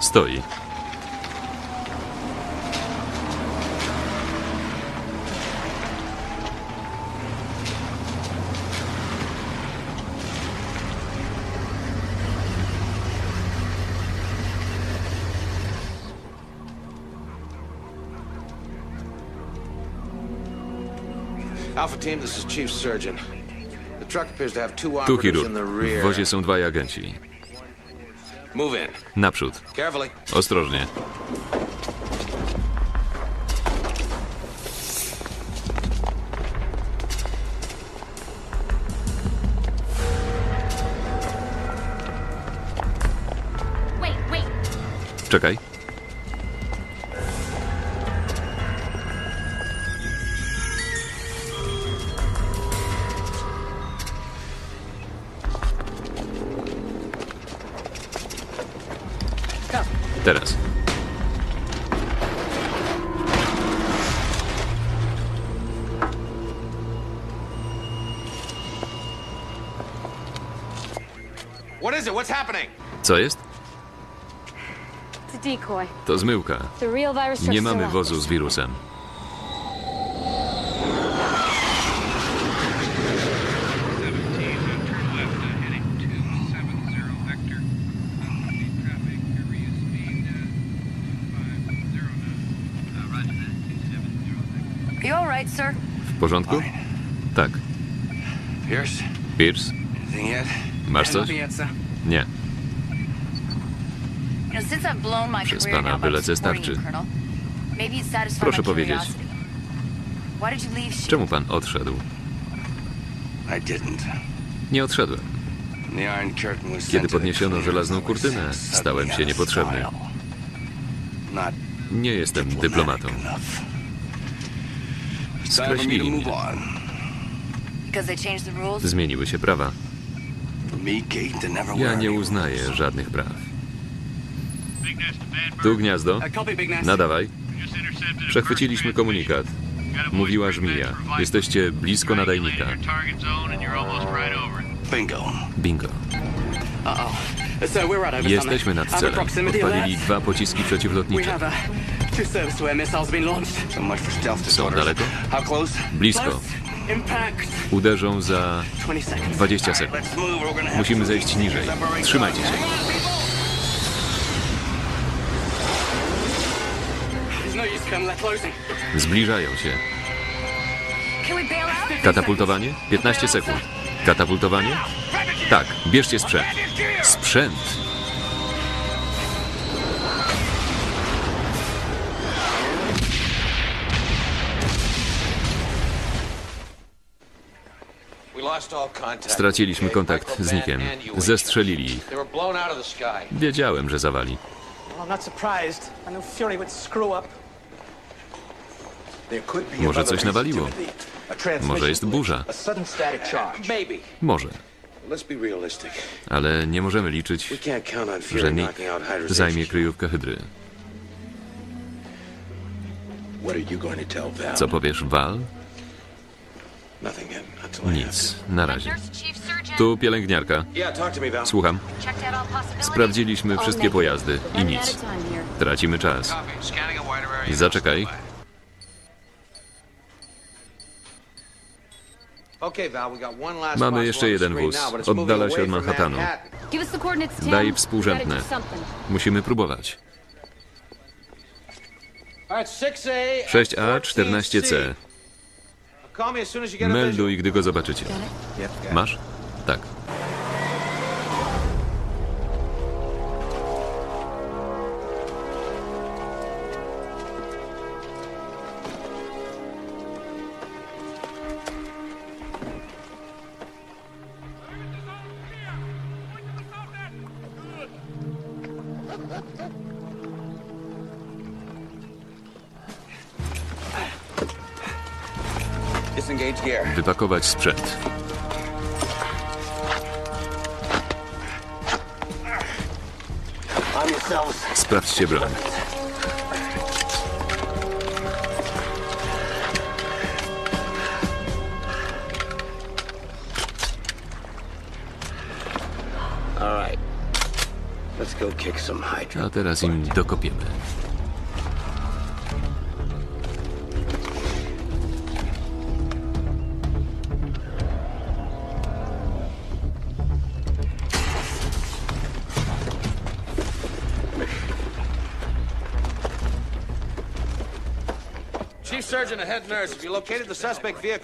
Stoi. Tu operatives chirurg. in the W wozie są dwaj agenci. Move in. Naprzód. Carefully. Ostrożnie. Wait, wait. Czekaj. What is it? What's happening? Co jest? It's a decoy. To zmyłka. The real virus truck's Nie mamy wozu z wirusem. Are you all right, sir? W porządku? Tak. Pierce, Pierce? Masz coś? Nie. Przez pana now by wylecę supporting starczy. Proszę powiedzieć. Czemu pan odszedł? Nie odszedłem. Kiedy podniesiono żelazną kurtynę, stałem się niepotrzebny. Nie jestem dyplomatą. Skreślili mnie. Zmieniły się prawa. For me, Kate, to never Ja nie uznaję żadnych praw. Big Nest to Bad Bird. Tu gniazdo. Nadawaj. Just intercepted a Przechwyciliśmy komunikat. Mówiła żmija. Jesteście blisko nadajnika. Bingo. Bingo. Jesteśmy nad celem. proximity Odpalili alert. dwa pociski We przeciwlotnicze. Są daleko? How close? Blisko. Uderzą za 20 seconds. 20 sekund. Musimy zejść niżej. Trzymajcie się. No. Zbliżają się. Katapultowanie? 15 sekund. Katapultowanie? Tak, bierzcie sprzęt. Sprzęt! Straciliśmy kontakt z Nikiem. Zestrzelili ich. Wiedziałem, że zawali. Well, I'm not surprised. I knew Fury would screw up. Może coś nawaliło. Może jest burza. Maybe. Może. Let's be realistic. Ale nie możemy liczyć, We can't count on że Fury Nick knocking out Hydra's zajmie kryjówkę Hydry. What are you going to tell Val? Co powiesz, Val? Nic. Na razie. Tu pielęgniarka. Słucham. Sprawdziliśmy wszystkie pojazdy i nic. Tracimy czas. Zaczekaj. Mamy jeszcze jeden wóz. Oddala się od Manhattanu. Daj współrzędne. Musimy próbować. All right, 6A. 6A, 14C. Melduj, gdy go zobaczycie. Masz? Tak. Gear. Wypakować sprzęt. Sprawdźcie broń. A teraz im dokopiemy.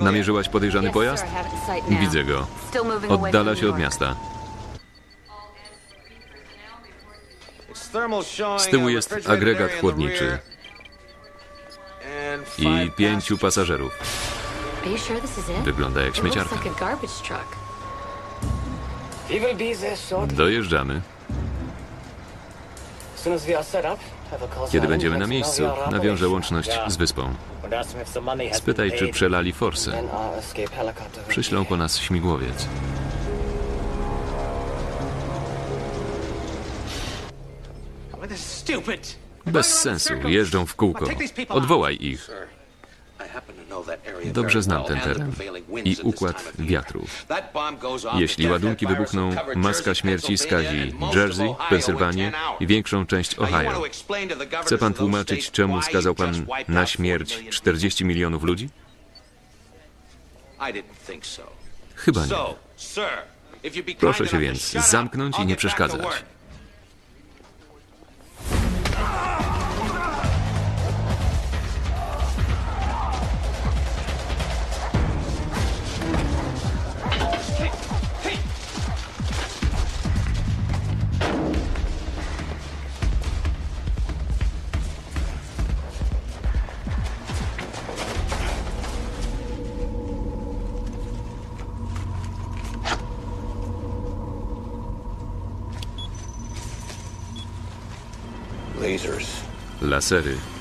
Namierzyłaś podejrzany pojazd? Widzę go. Oddala się od miasta. Z tyłu jest agregat chłodniczy i pięciu pasażerów. Wygląda jak śmieciarka. like Kiedy będziemy na miejscu, nawiążę łączność z wyspą. Spytaj, czy przelali forsę. Przyślą po nas śmigłowiec. Bez sensu, jeżdżą w kółko. Odwołaj ich. Dobrze znam ten teren i układ wiatrów. Jeśli ładunki wybuchną, maska śmierci skazi Jersey, Pensylwanię in 10 hours. i większą część Ohio. Chce pan tłumaczyć, czemu skazał pan na out 40 śmierć million 40 milionów ludzi? Chyba nie. Proszę się więc zamknąć i nie przeszkadzać. Lasery. Pójdę.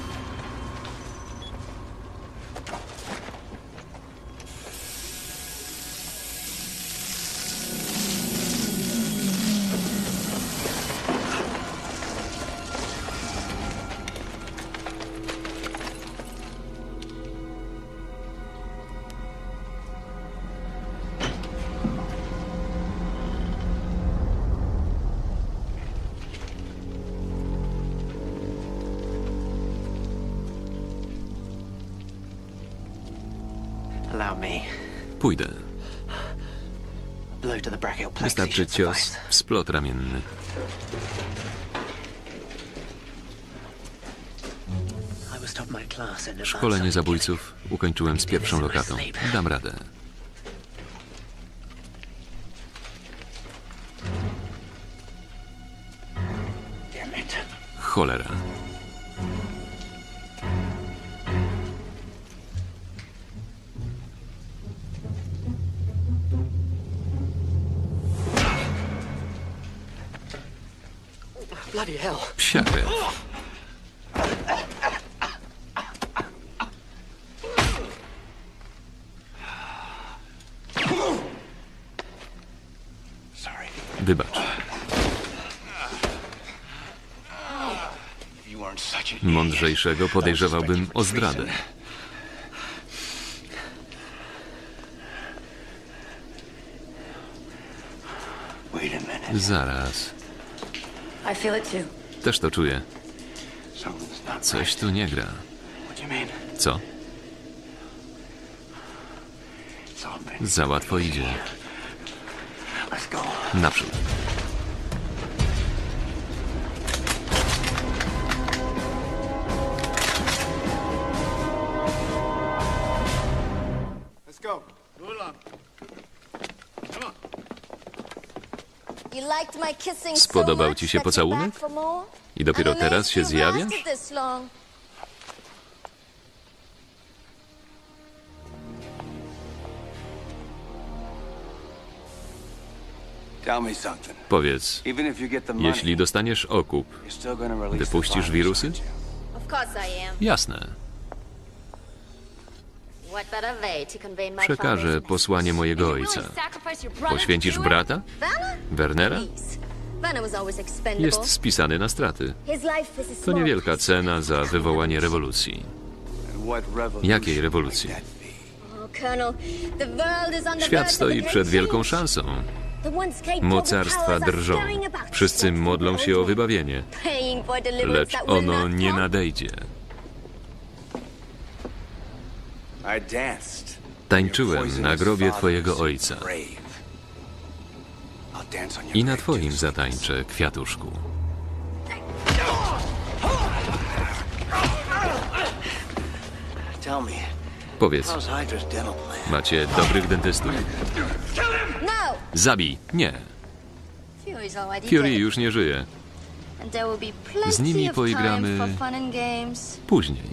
Should cios w splot ramienny. Szkolenie zabójców ukończyłem z pierwszą lokatą. Dam radę. Cholera. Bloody hell. Psia krew. Sorry. Wybacz. Mądrzejszego podejrzewałbym o zdradę. Wait a minute. Zaraz. I feel it too. Też to czuję. Something's not Coś right. tu nie gra. Co? Za łatwo idzie. Naprzód. Spodobał ci się pocałunek? I dopiero teraz się zjawiasz? Powiedz, jeśli dostaniesz okup, wypuścisz wirusy? Jasne. What better way to convey my Przekażę posłanie mojego ojca. Poświęcisz brata? Werner? Wernera? Jest spisany na straty. To niewielka cena za wywołanie rewolucji. Jakiej rewolucji? Oh, Świat stoi przed wielką szansą. Mocarstwa drżą. Wszyscy modlą się o wybawienie, lecz ono nie nadejdzie. I danced. Tańczyłem na grobie twojego ojca i na twoim zatańczę, kwiatuszku. Powiedz, macie dobrych dentystów? Zabij! Nie. Fury już nie żyje. Z nimi poigramy- Później.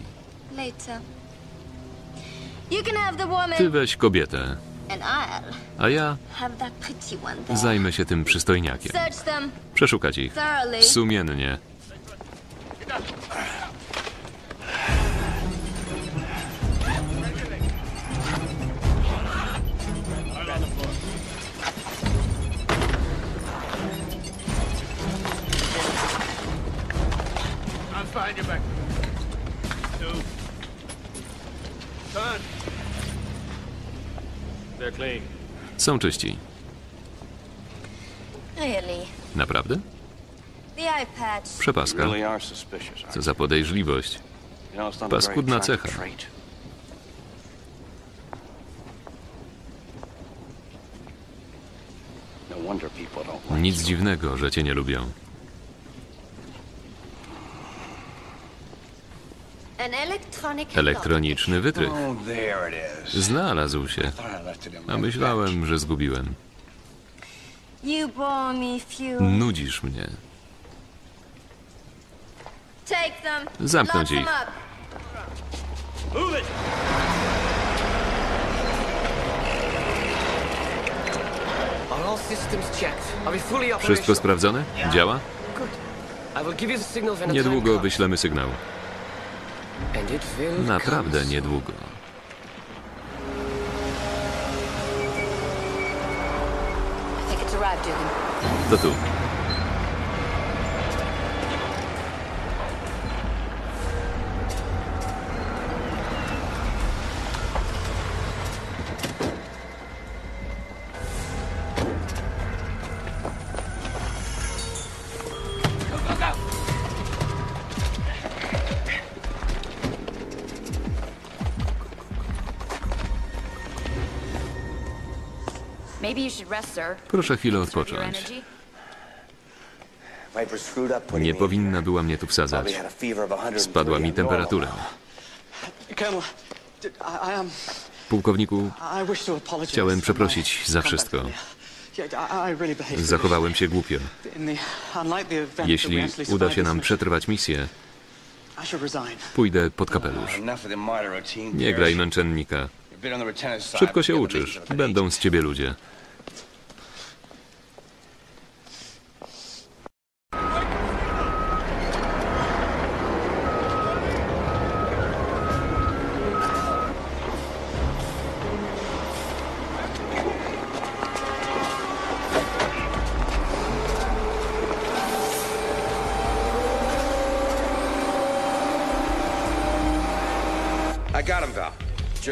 Ty weź kobietę, and I'll a ja have that pretty one there. zajmę się tym przystojniakiem. Search them Przeszukać ich. thoroughly. Sumiennie. I'm behind your back. Two. Turn. Są czyści. Naprawdę? Przepaska. Co za podejrzliwość. Paskudna cecha. No Nic dziwnego, że cię nie lubią. Elektroniczny wytrych. Oh, there it is. Znalazł się. A myślałem, że zgubiłem. lock. You bore me, Fury. Nudzisz mnie. Take them. Zamknąć Lock ich. them up. Move it! Are all systems checked? Are we fully Wszystko sprawdzone? Działa? Good. I will give you the signal when the time Niedługo wyślemy sygnał. Naprawdę niedługo. To tu. Proszę chwilę odpocząć. Nie powinna była mnie tu wsadzać. Probably had a fever of 103 Spadła mi temperatura. Am. Pułkowniku, chciałem przeprosić za wszystko. Zachowałem się głupio. Jeśli uda się nam przetrwać misję, pójdę pod kapelusz. Nie graj męczennika. Szybko się uczysz. Będą z ciebie ludzie.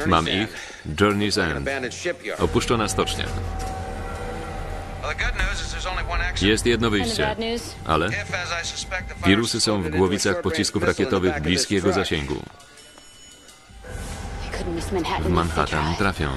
Mam ich. Journey's End. Opuszczona stocznia. Jest jedno wyjście, ale wirusy są w głowicach pocisków rakietowych bliskiego zasięgu. W Manhattan trafią.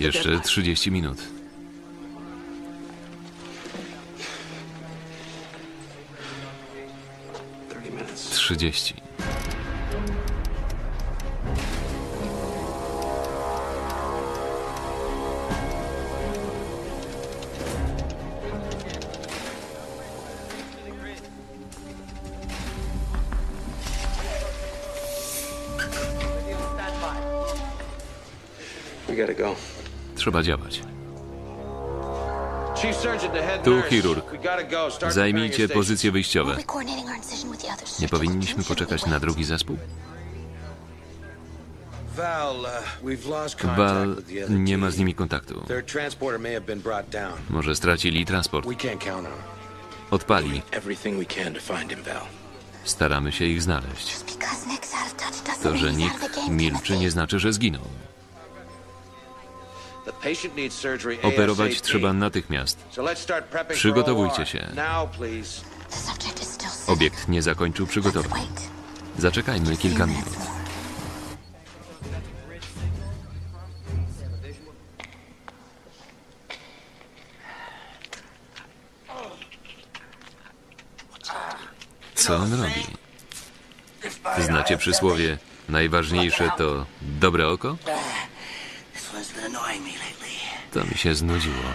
Jeszcze deadline. 30 minut. Trzydzieści. Go. Trzeba działać. Tu chirurg. Zajmijcie pozycje wyjściowe. Nie powinniśmy poczekać na drugi zespół? Val, uh, nie ma z nimi kontaktu. Może stracili transport. Odpali. Staramy się ich znaleźć. To, że game, milczy, nie znaczy, że zginął. Operować trzeba natychmiast. Przygotowujcie się. Obiekt nie zakończył przygotowań. Zaczekajmy kilka minut. Co on robi? Znacie przysłowie najważniejsze to dobre oko? To mi się znudziło.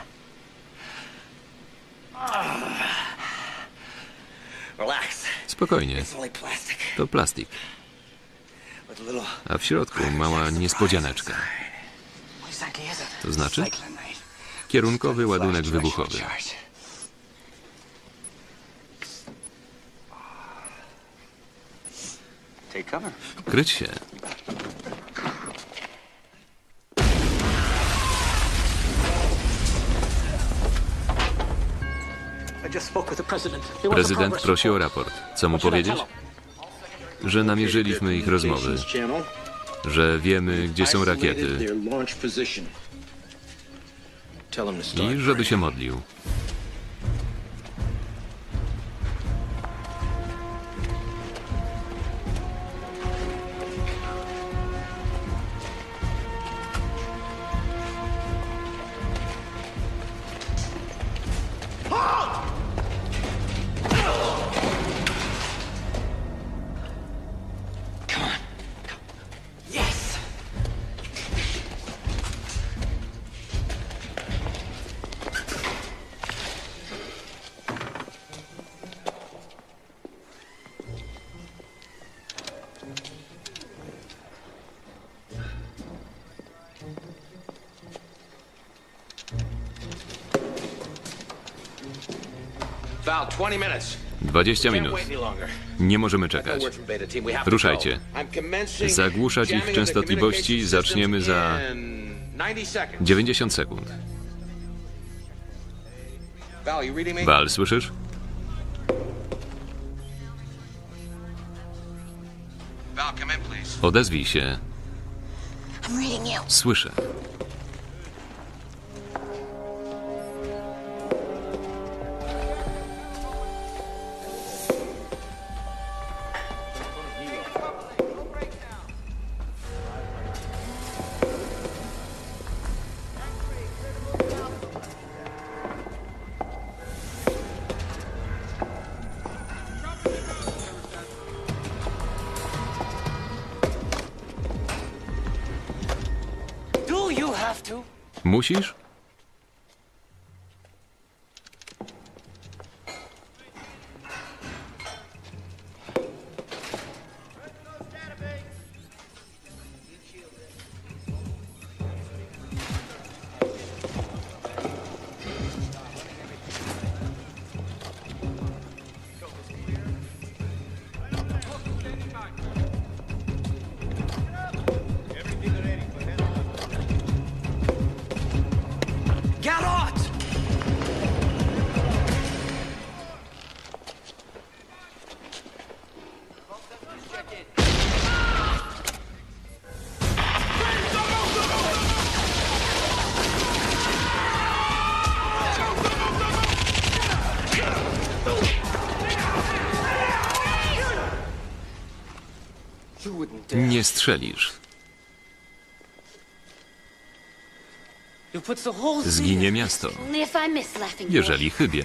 Spokojnie, to plastik. A w środku mała niespodzianeczka. To znaczy? Kierunkowy ładunek wybuchowy. Kryć się. Prezydent. Prosi o raport. Co mu powiedzieć? Że namierzyliśmy ich rozmowy, że wiemy, gdzie są rakiety. I żeby się modlił. 20 minutes. 20 Can't minut. wait any longer. Nie możemy czekać. word from Beta Team. We have to Ruszajcie. go. I'm commencing Zagłuszać ich częstotliwości zaczniemy za systems in 90 seconds. 90 sekund. Val, słyszysz? Odezwij się. I'm reading you. Słyszę. Dare. Nie strzelisz. You put the whole Zginie miasto. Jeżeli chybię.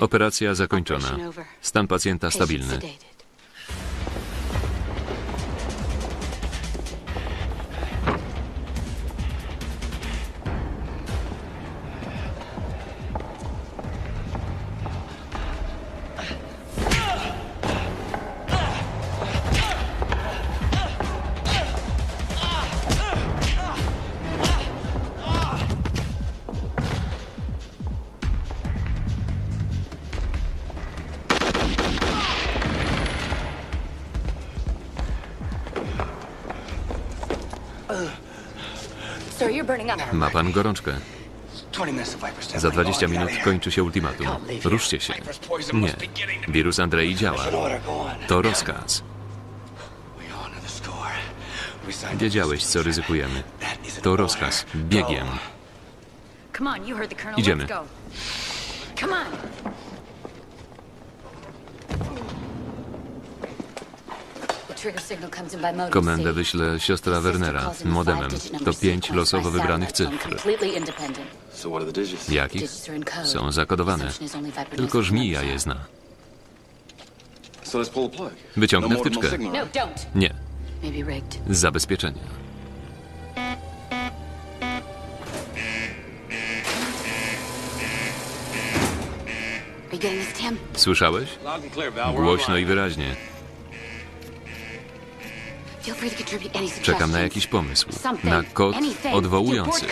Operacja zakończona. Stan pacjenta stabilny. Ma pan gorączkę. 20 minutes of Viper's death. Za 20 minut kończy się ultimatum. Ruszcie się. Nie. Wirus Andrei działa. To rozkaz. Wiedziałeś, co ryzykujemy. To rozkaz. Biegiem. Idziemy. Come on. The trigger signal comes in by modem Komendę wyśle siostra Wernera modemem. To pięć losowo wybranych cyfr. Jakich? Są zakodowane. Tylko żmija je zna. Wyciągnę No wtyczkę. No. Nie. Tim? Słyszałeś? Głośno i wyraźnie. Czekam na jakiś pomysł. Something, Na kod odwołujący.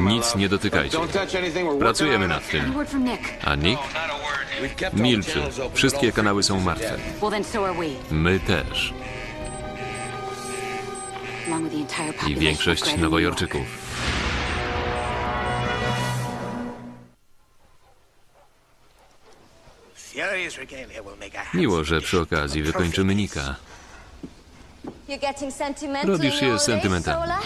Nic nie dotykajcie. Don't touch anything. We're working Pracujemy nad tym. word from Nick? A Nick? We've kept all the Milczy. channels open, but Wszystkie kanały są martwe. Well, then so are we. My też. Along with the entire I większość nowojorczyków. Miło, że przy okazji wykończymy Nika. You're getting sentimental Robisz się sentymentalny. Sola?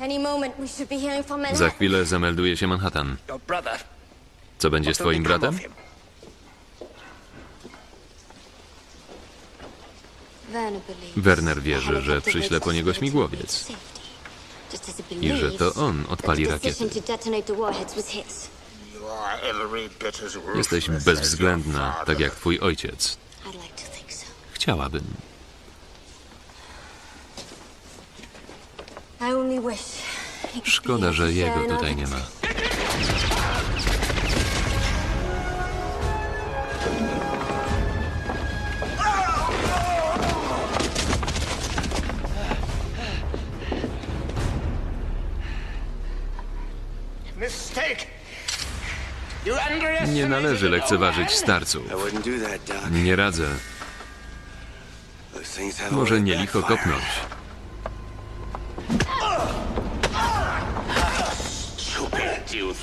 Any moment we should be hearing from Za chwilę zamelduje się Manhattan. Your brother. Co będzie z twoim bratem? Werner believes Werner the wierzy, że przyśle po niego śmigłowiec. I że to believes on odpali rakiety. Jesteś bezwzględna, tak jak twój ojciec. Chciałabym. Szkoda, że jego tutaj nie ma. Mistake! Nie należy lekceważyć starców. Nie radzę. Może nie licho kopnąć.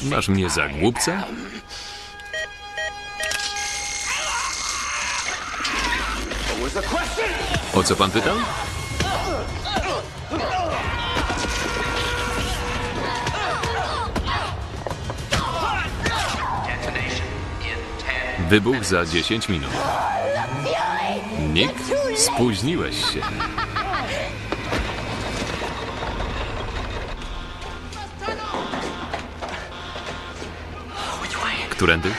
Masz mnie za głupca? O co pan pytał? Wybuch za 10 minut. Nick, spóźniłeś się. Którędy?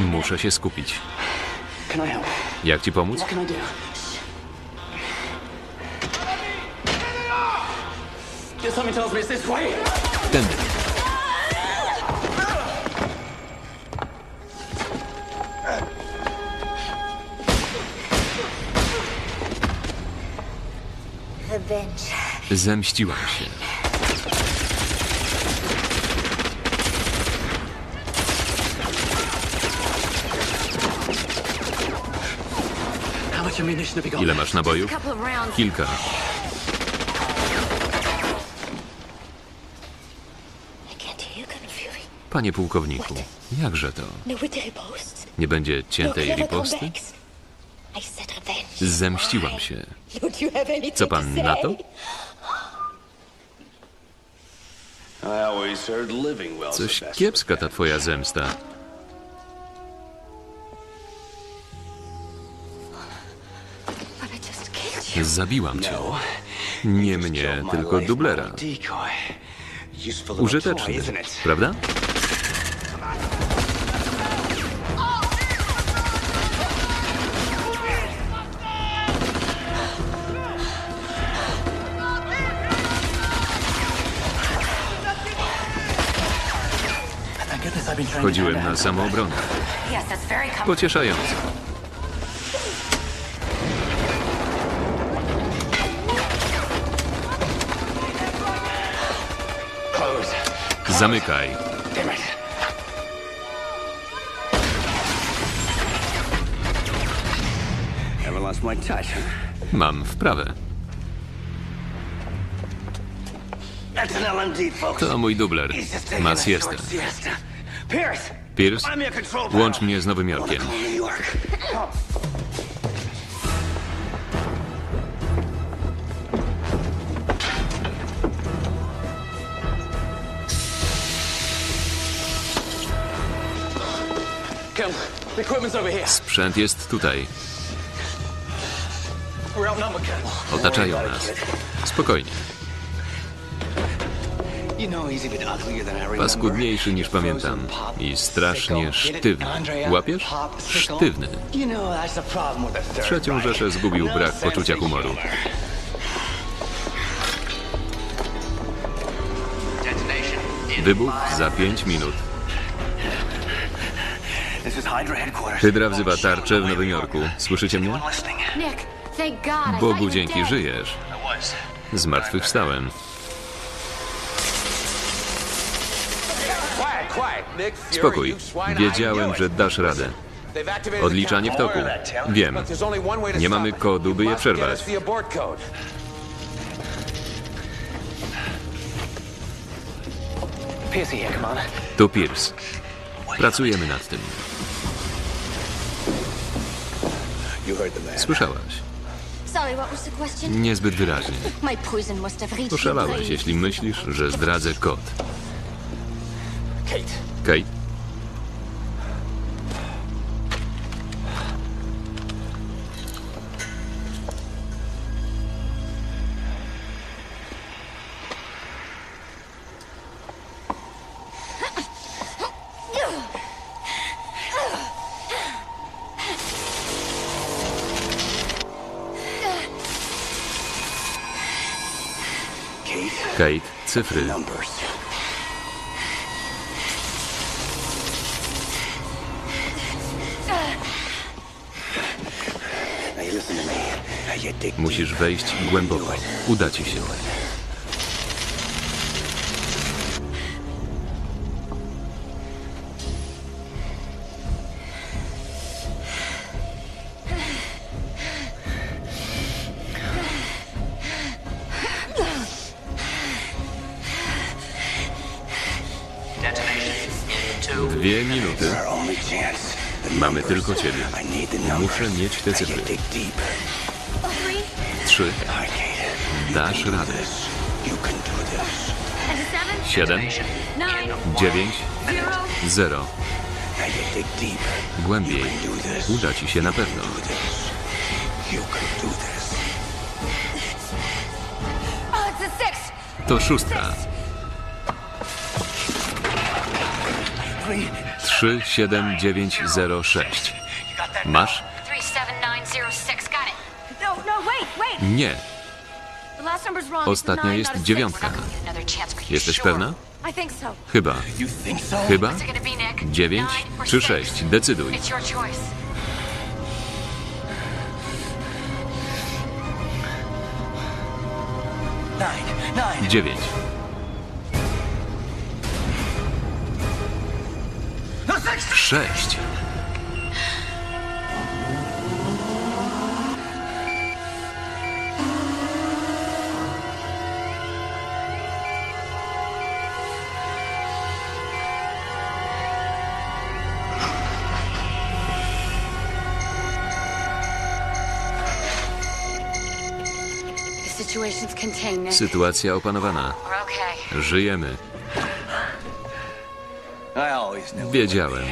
Muszę się skupić. Jak ci pomóc? What Zemściłam się. Ile masz nabojów? Kilka. Panie pułkowniku, jakże to? No. Nie będzie ciętej riposty? Zemściłam się. Co pan na to? I always heard living well's Coś kiepska ta twoja zemsta. But I just killed you. Zabiłam cię. No. Nie mnie, tylko dublera. Użyteczny, toy, isn't it? prawda? Chodziłem na samoobronę. Pocieszające. Zamykaj. Mam wprawę. To mój dubler. He's just Pierce, Pierce, find me a control łącz panel. mnie z Nowym Jorkiem. Sprzęt jest tutaj. Otaczają nas. Spokojnie. Paskudniejszy niż pamiętam. I strasznie sztywny. Łapiesz? Sztywny. Trzecią. Rzeszę zgubił brak poczucia humoru. Wybuch za 5 minut. Hydra wzywa tarczę w Nowym Jorku. Słyszycie mnie? Bogu dzięki, żyjesz. Zmartwychwstałem. Quiet, quiet. Nick Fury, Spokój. Wiedziałem, że dasz radę. Odliczanie w toku. Wiem. Nie mamy kodu, by je przerwać. Tu Pierce. Pracujemy nad tym. Słyszałaś. Niezbyt wyraźnie. Brain. jeśli myślisz, że zdradzę kod. Kate, Kate? Kate, cyfry. Musisz wejść głęboko. Uda ci się. Dwie minuty. Mamy tylko ciebie. Muszę mieć te cyfry. Dasz radę. Siedem. Dziewięć. Zero. Głębiej. Uda ci się na pewno. To szóstka. Trzy, siedem, dziewięć, zero, sześć. Masz? Another chance. Are you Jesteś pewna? Chyba. Chyba? Dziewięć czy sześć? Decyduj. Dziewięć. Sześć. Sytuacja opanowana. Żyjemy. Wiedziałem.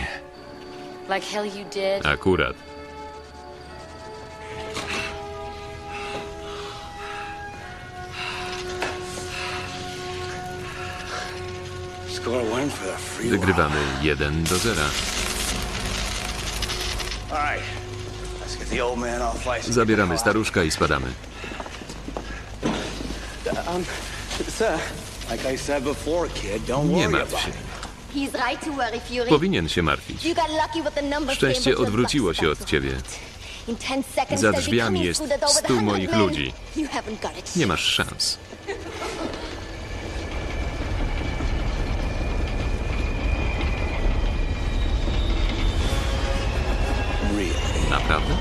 Akurat. Wygrywamy 1 do 0. All right. Let's get the old man off license. Zabieramy staruszka i spadamy. Um, sir, like I said before, kid, don't Nie worry martw about się. it. He's right to worry, Fury. Powinien się martwić. You got lucky with the numbers Szczęście game, but your odwróciło się od ciebie. run out. In 10 seconds, Za be drzwiami coming jest through the door with stu 100 moich men. ludzi. You haven't got it. Nie masz szans. Really? Naprawdę?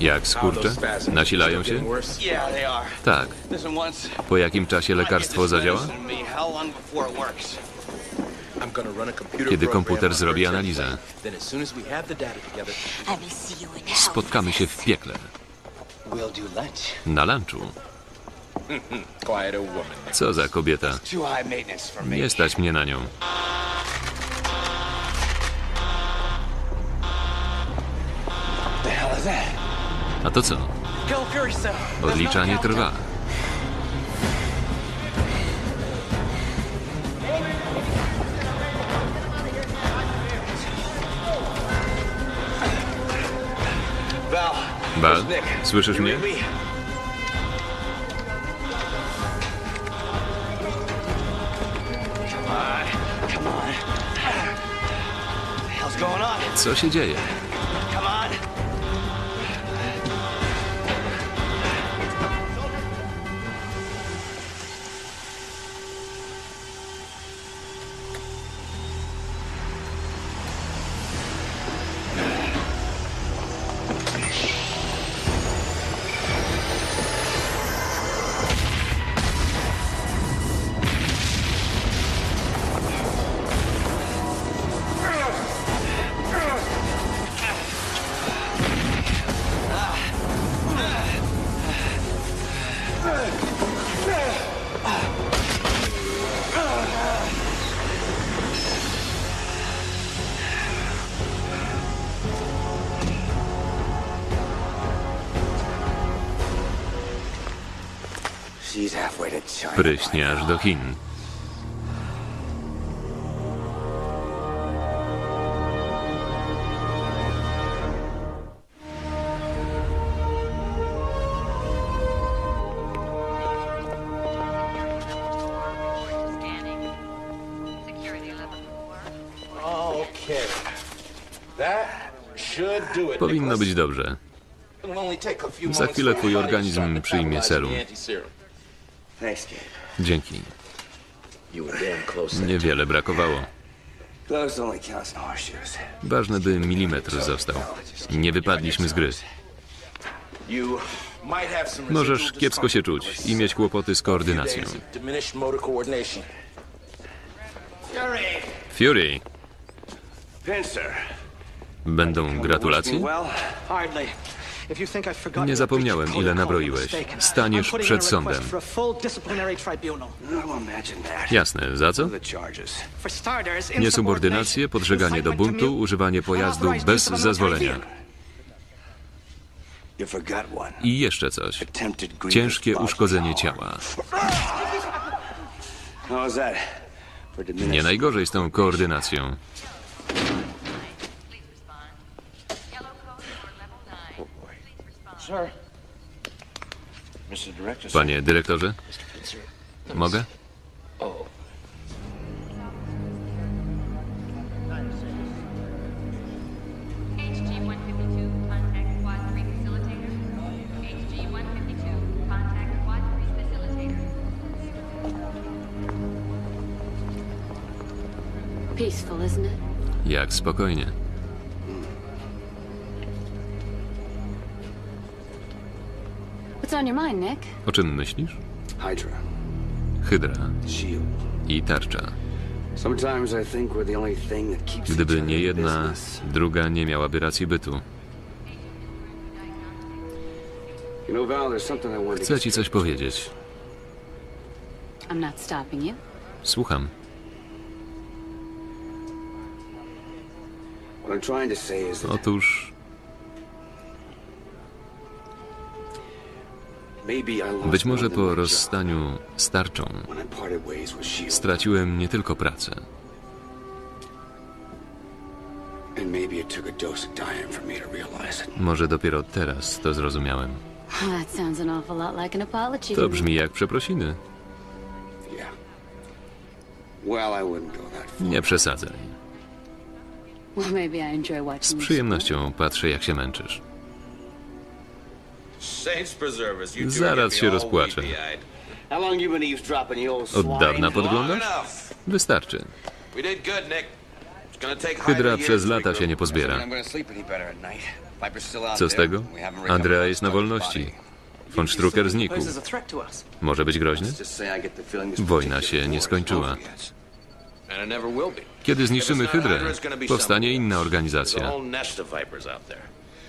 Jak skurcze? Nasilają się? Yeah, they are. Tak. Po jakim czasie lekarstwo zadziała? Kiedy program komputer zrobi analizę. chest. Then as soon as we have the data together, I will see you in hell. Spotkamy się w piekle. We'll do lunch. Na lunchu. quiet a woman. Co za kobieta. Too high maintenance for me. Nie stać mnie na nią. A to co? Odliczanie trwa. Nick. słyszysz mnie? Co się dzieje? Pryśnie aż do Chin. Powinno być dobrze. Za chwilę twój organizm przyjmie serum. Dzięki. Niewiele brakowało. Ważne, by milimetr został. Nie wypadliśmy z gry. Możesz kiepsko się czuć i mieć kłopoty z koordynacją. Fury, będą gratulacje? Nie zapomniałem, ile nabroiłeś. Staniesz przed sądem. No. Jasne, za co? Niesubordynację, podżeganie do buntu, używanie pojazdu bez zezwolenia. I jeszcze coś. Ciężkie uszkodzenie ciała. Nie najgorzej z tą koordynacją. Peaceful, isn't it? Jak spokojnie. O czym myślisz? Hydra. Hydra Shield. i tarcza. Sometimes I think we're the only thing that keeps each Gdyby other nie jedna, druga nie miałaby racji bytu. Chcę ci coś powiedzieć. I'm not stopping you. Słucham. Otóż być może po rozstaniu z tarczą straciłem nie tylko pracę. Może dopiero teraz to zrozumiałem. To brzmi jak przeprosiny. Nie przesadzaj. Z przyjemnością patrzę, jak się męczysz. Zaraz się rozpłaczę. Od dawna podglądasz? Wystarczy. Hydra przez lata się nie pozbiera. Co z tego? Andrea jest na wolności. Von Strucker znikł. Może być groźny? Wojna się nie skończyła. Kiedy zniszczymy Hydrę, powstanie inna organizacja.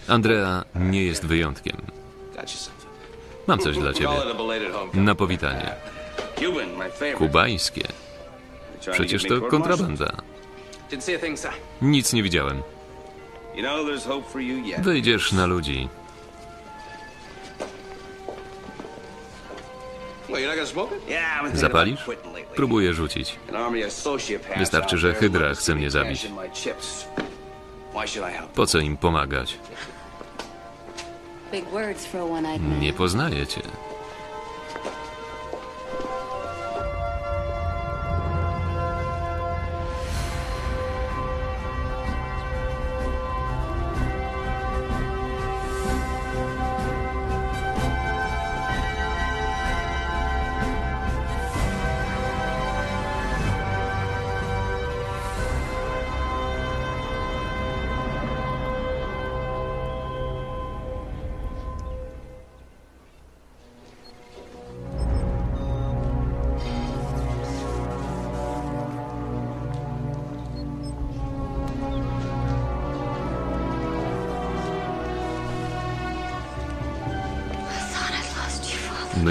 Andrea nie jest wyjątkiem. Mam coś dla ciebie. Na powitanie. Kubańskie. Przecież to kontrabanda. Nic nie widziałem. Wyjdziesz na ludzi. Zapalisz? Próbuję rzucić. Wystarczy, że Hydra chce mnie zabić. Po co im pomagać? Nie poznaję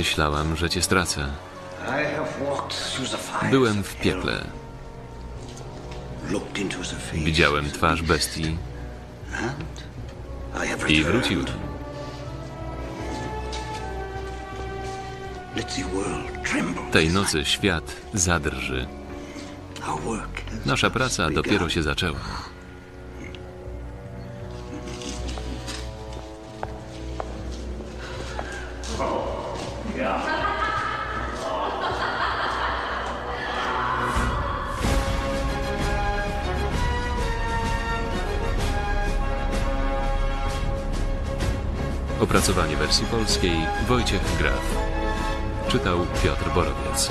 Myślałam, że cię stracę. Byłem w piekle. Widziałem twarz bestii I wróciłem. Tej nocy świat zadrży. Nasza praca dopiero się zaczęła. Polskiej Wojciech Graf. Czytał Piotr Borowiec.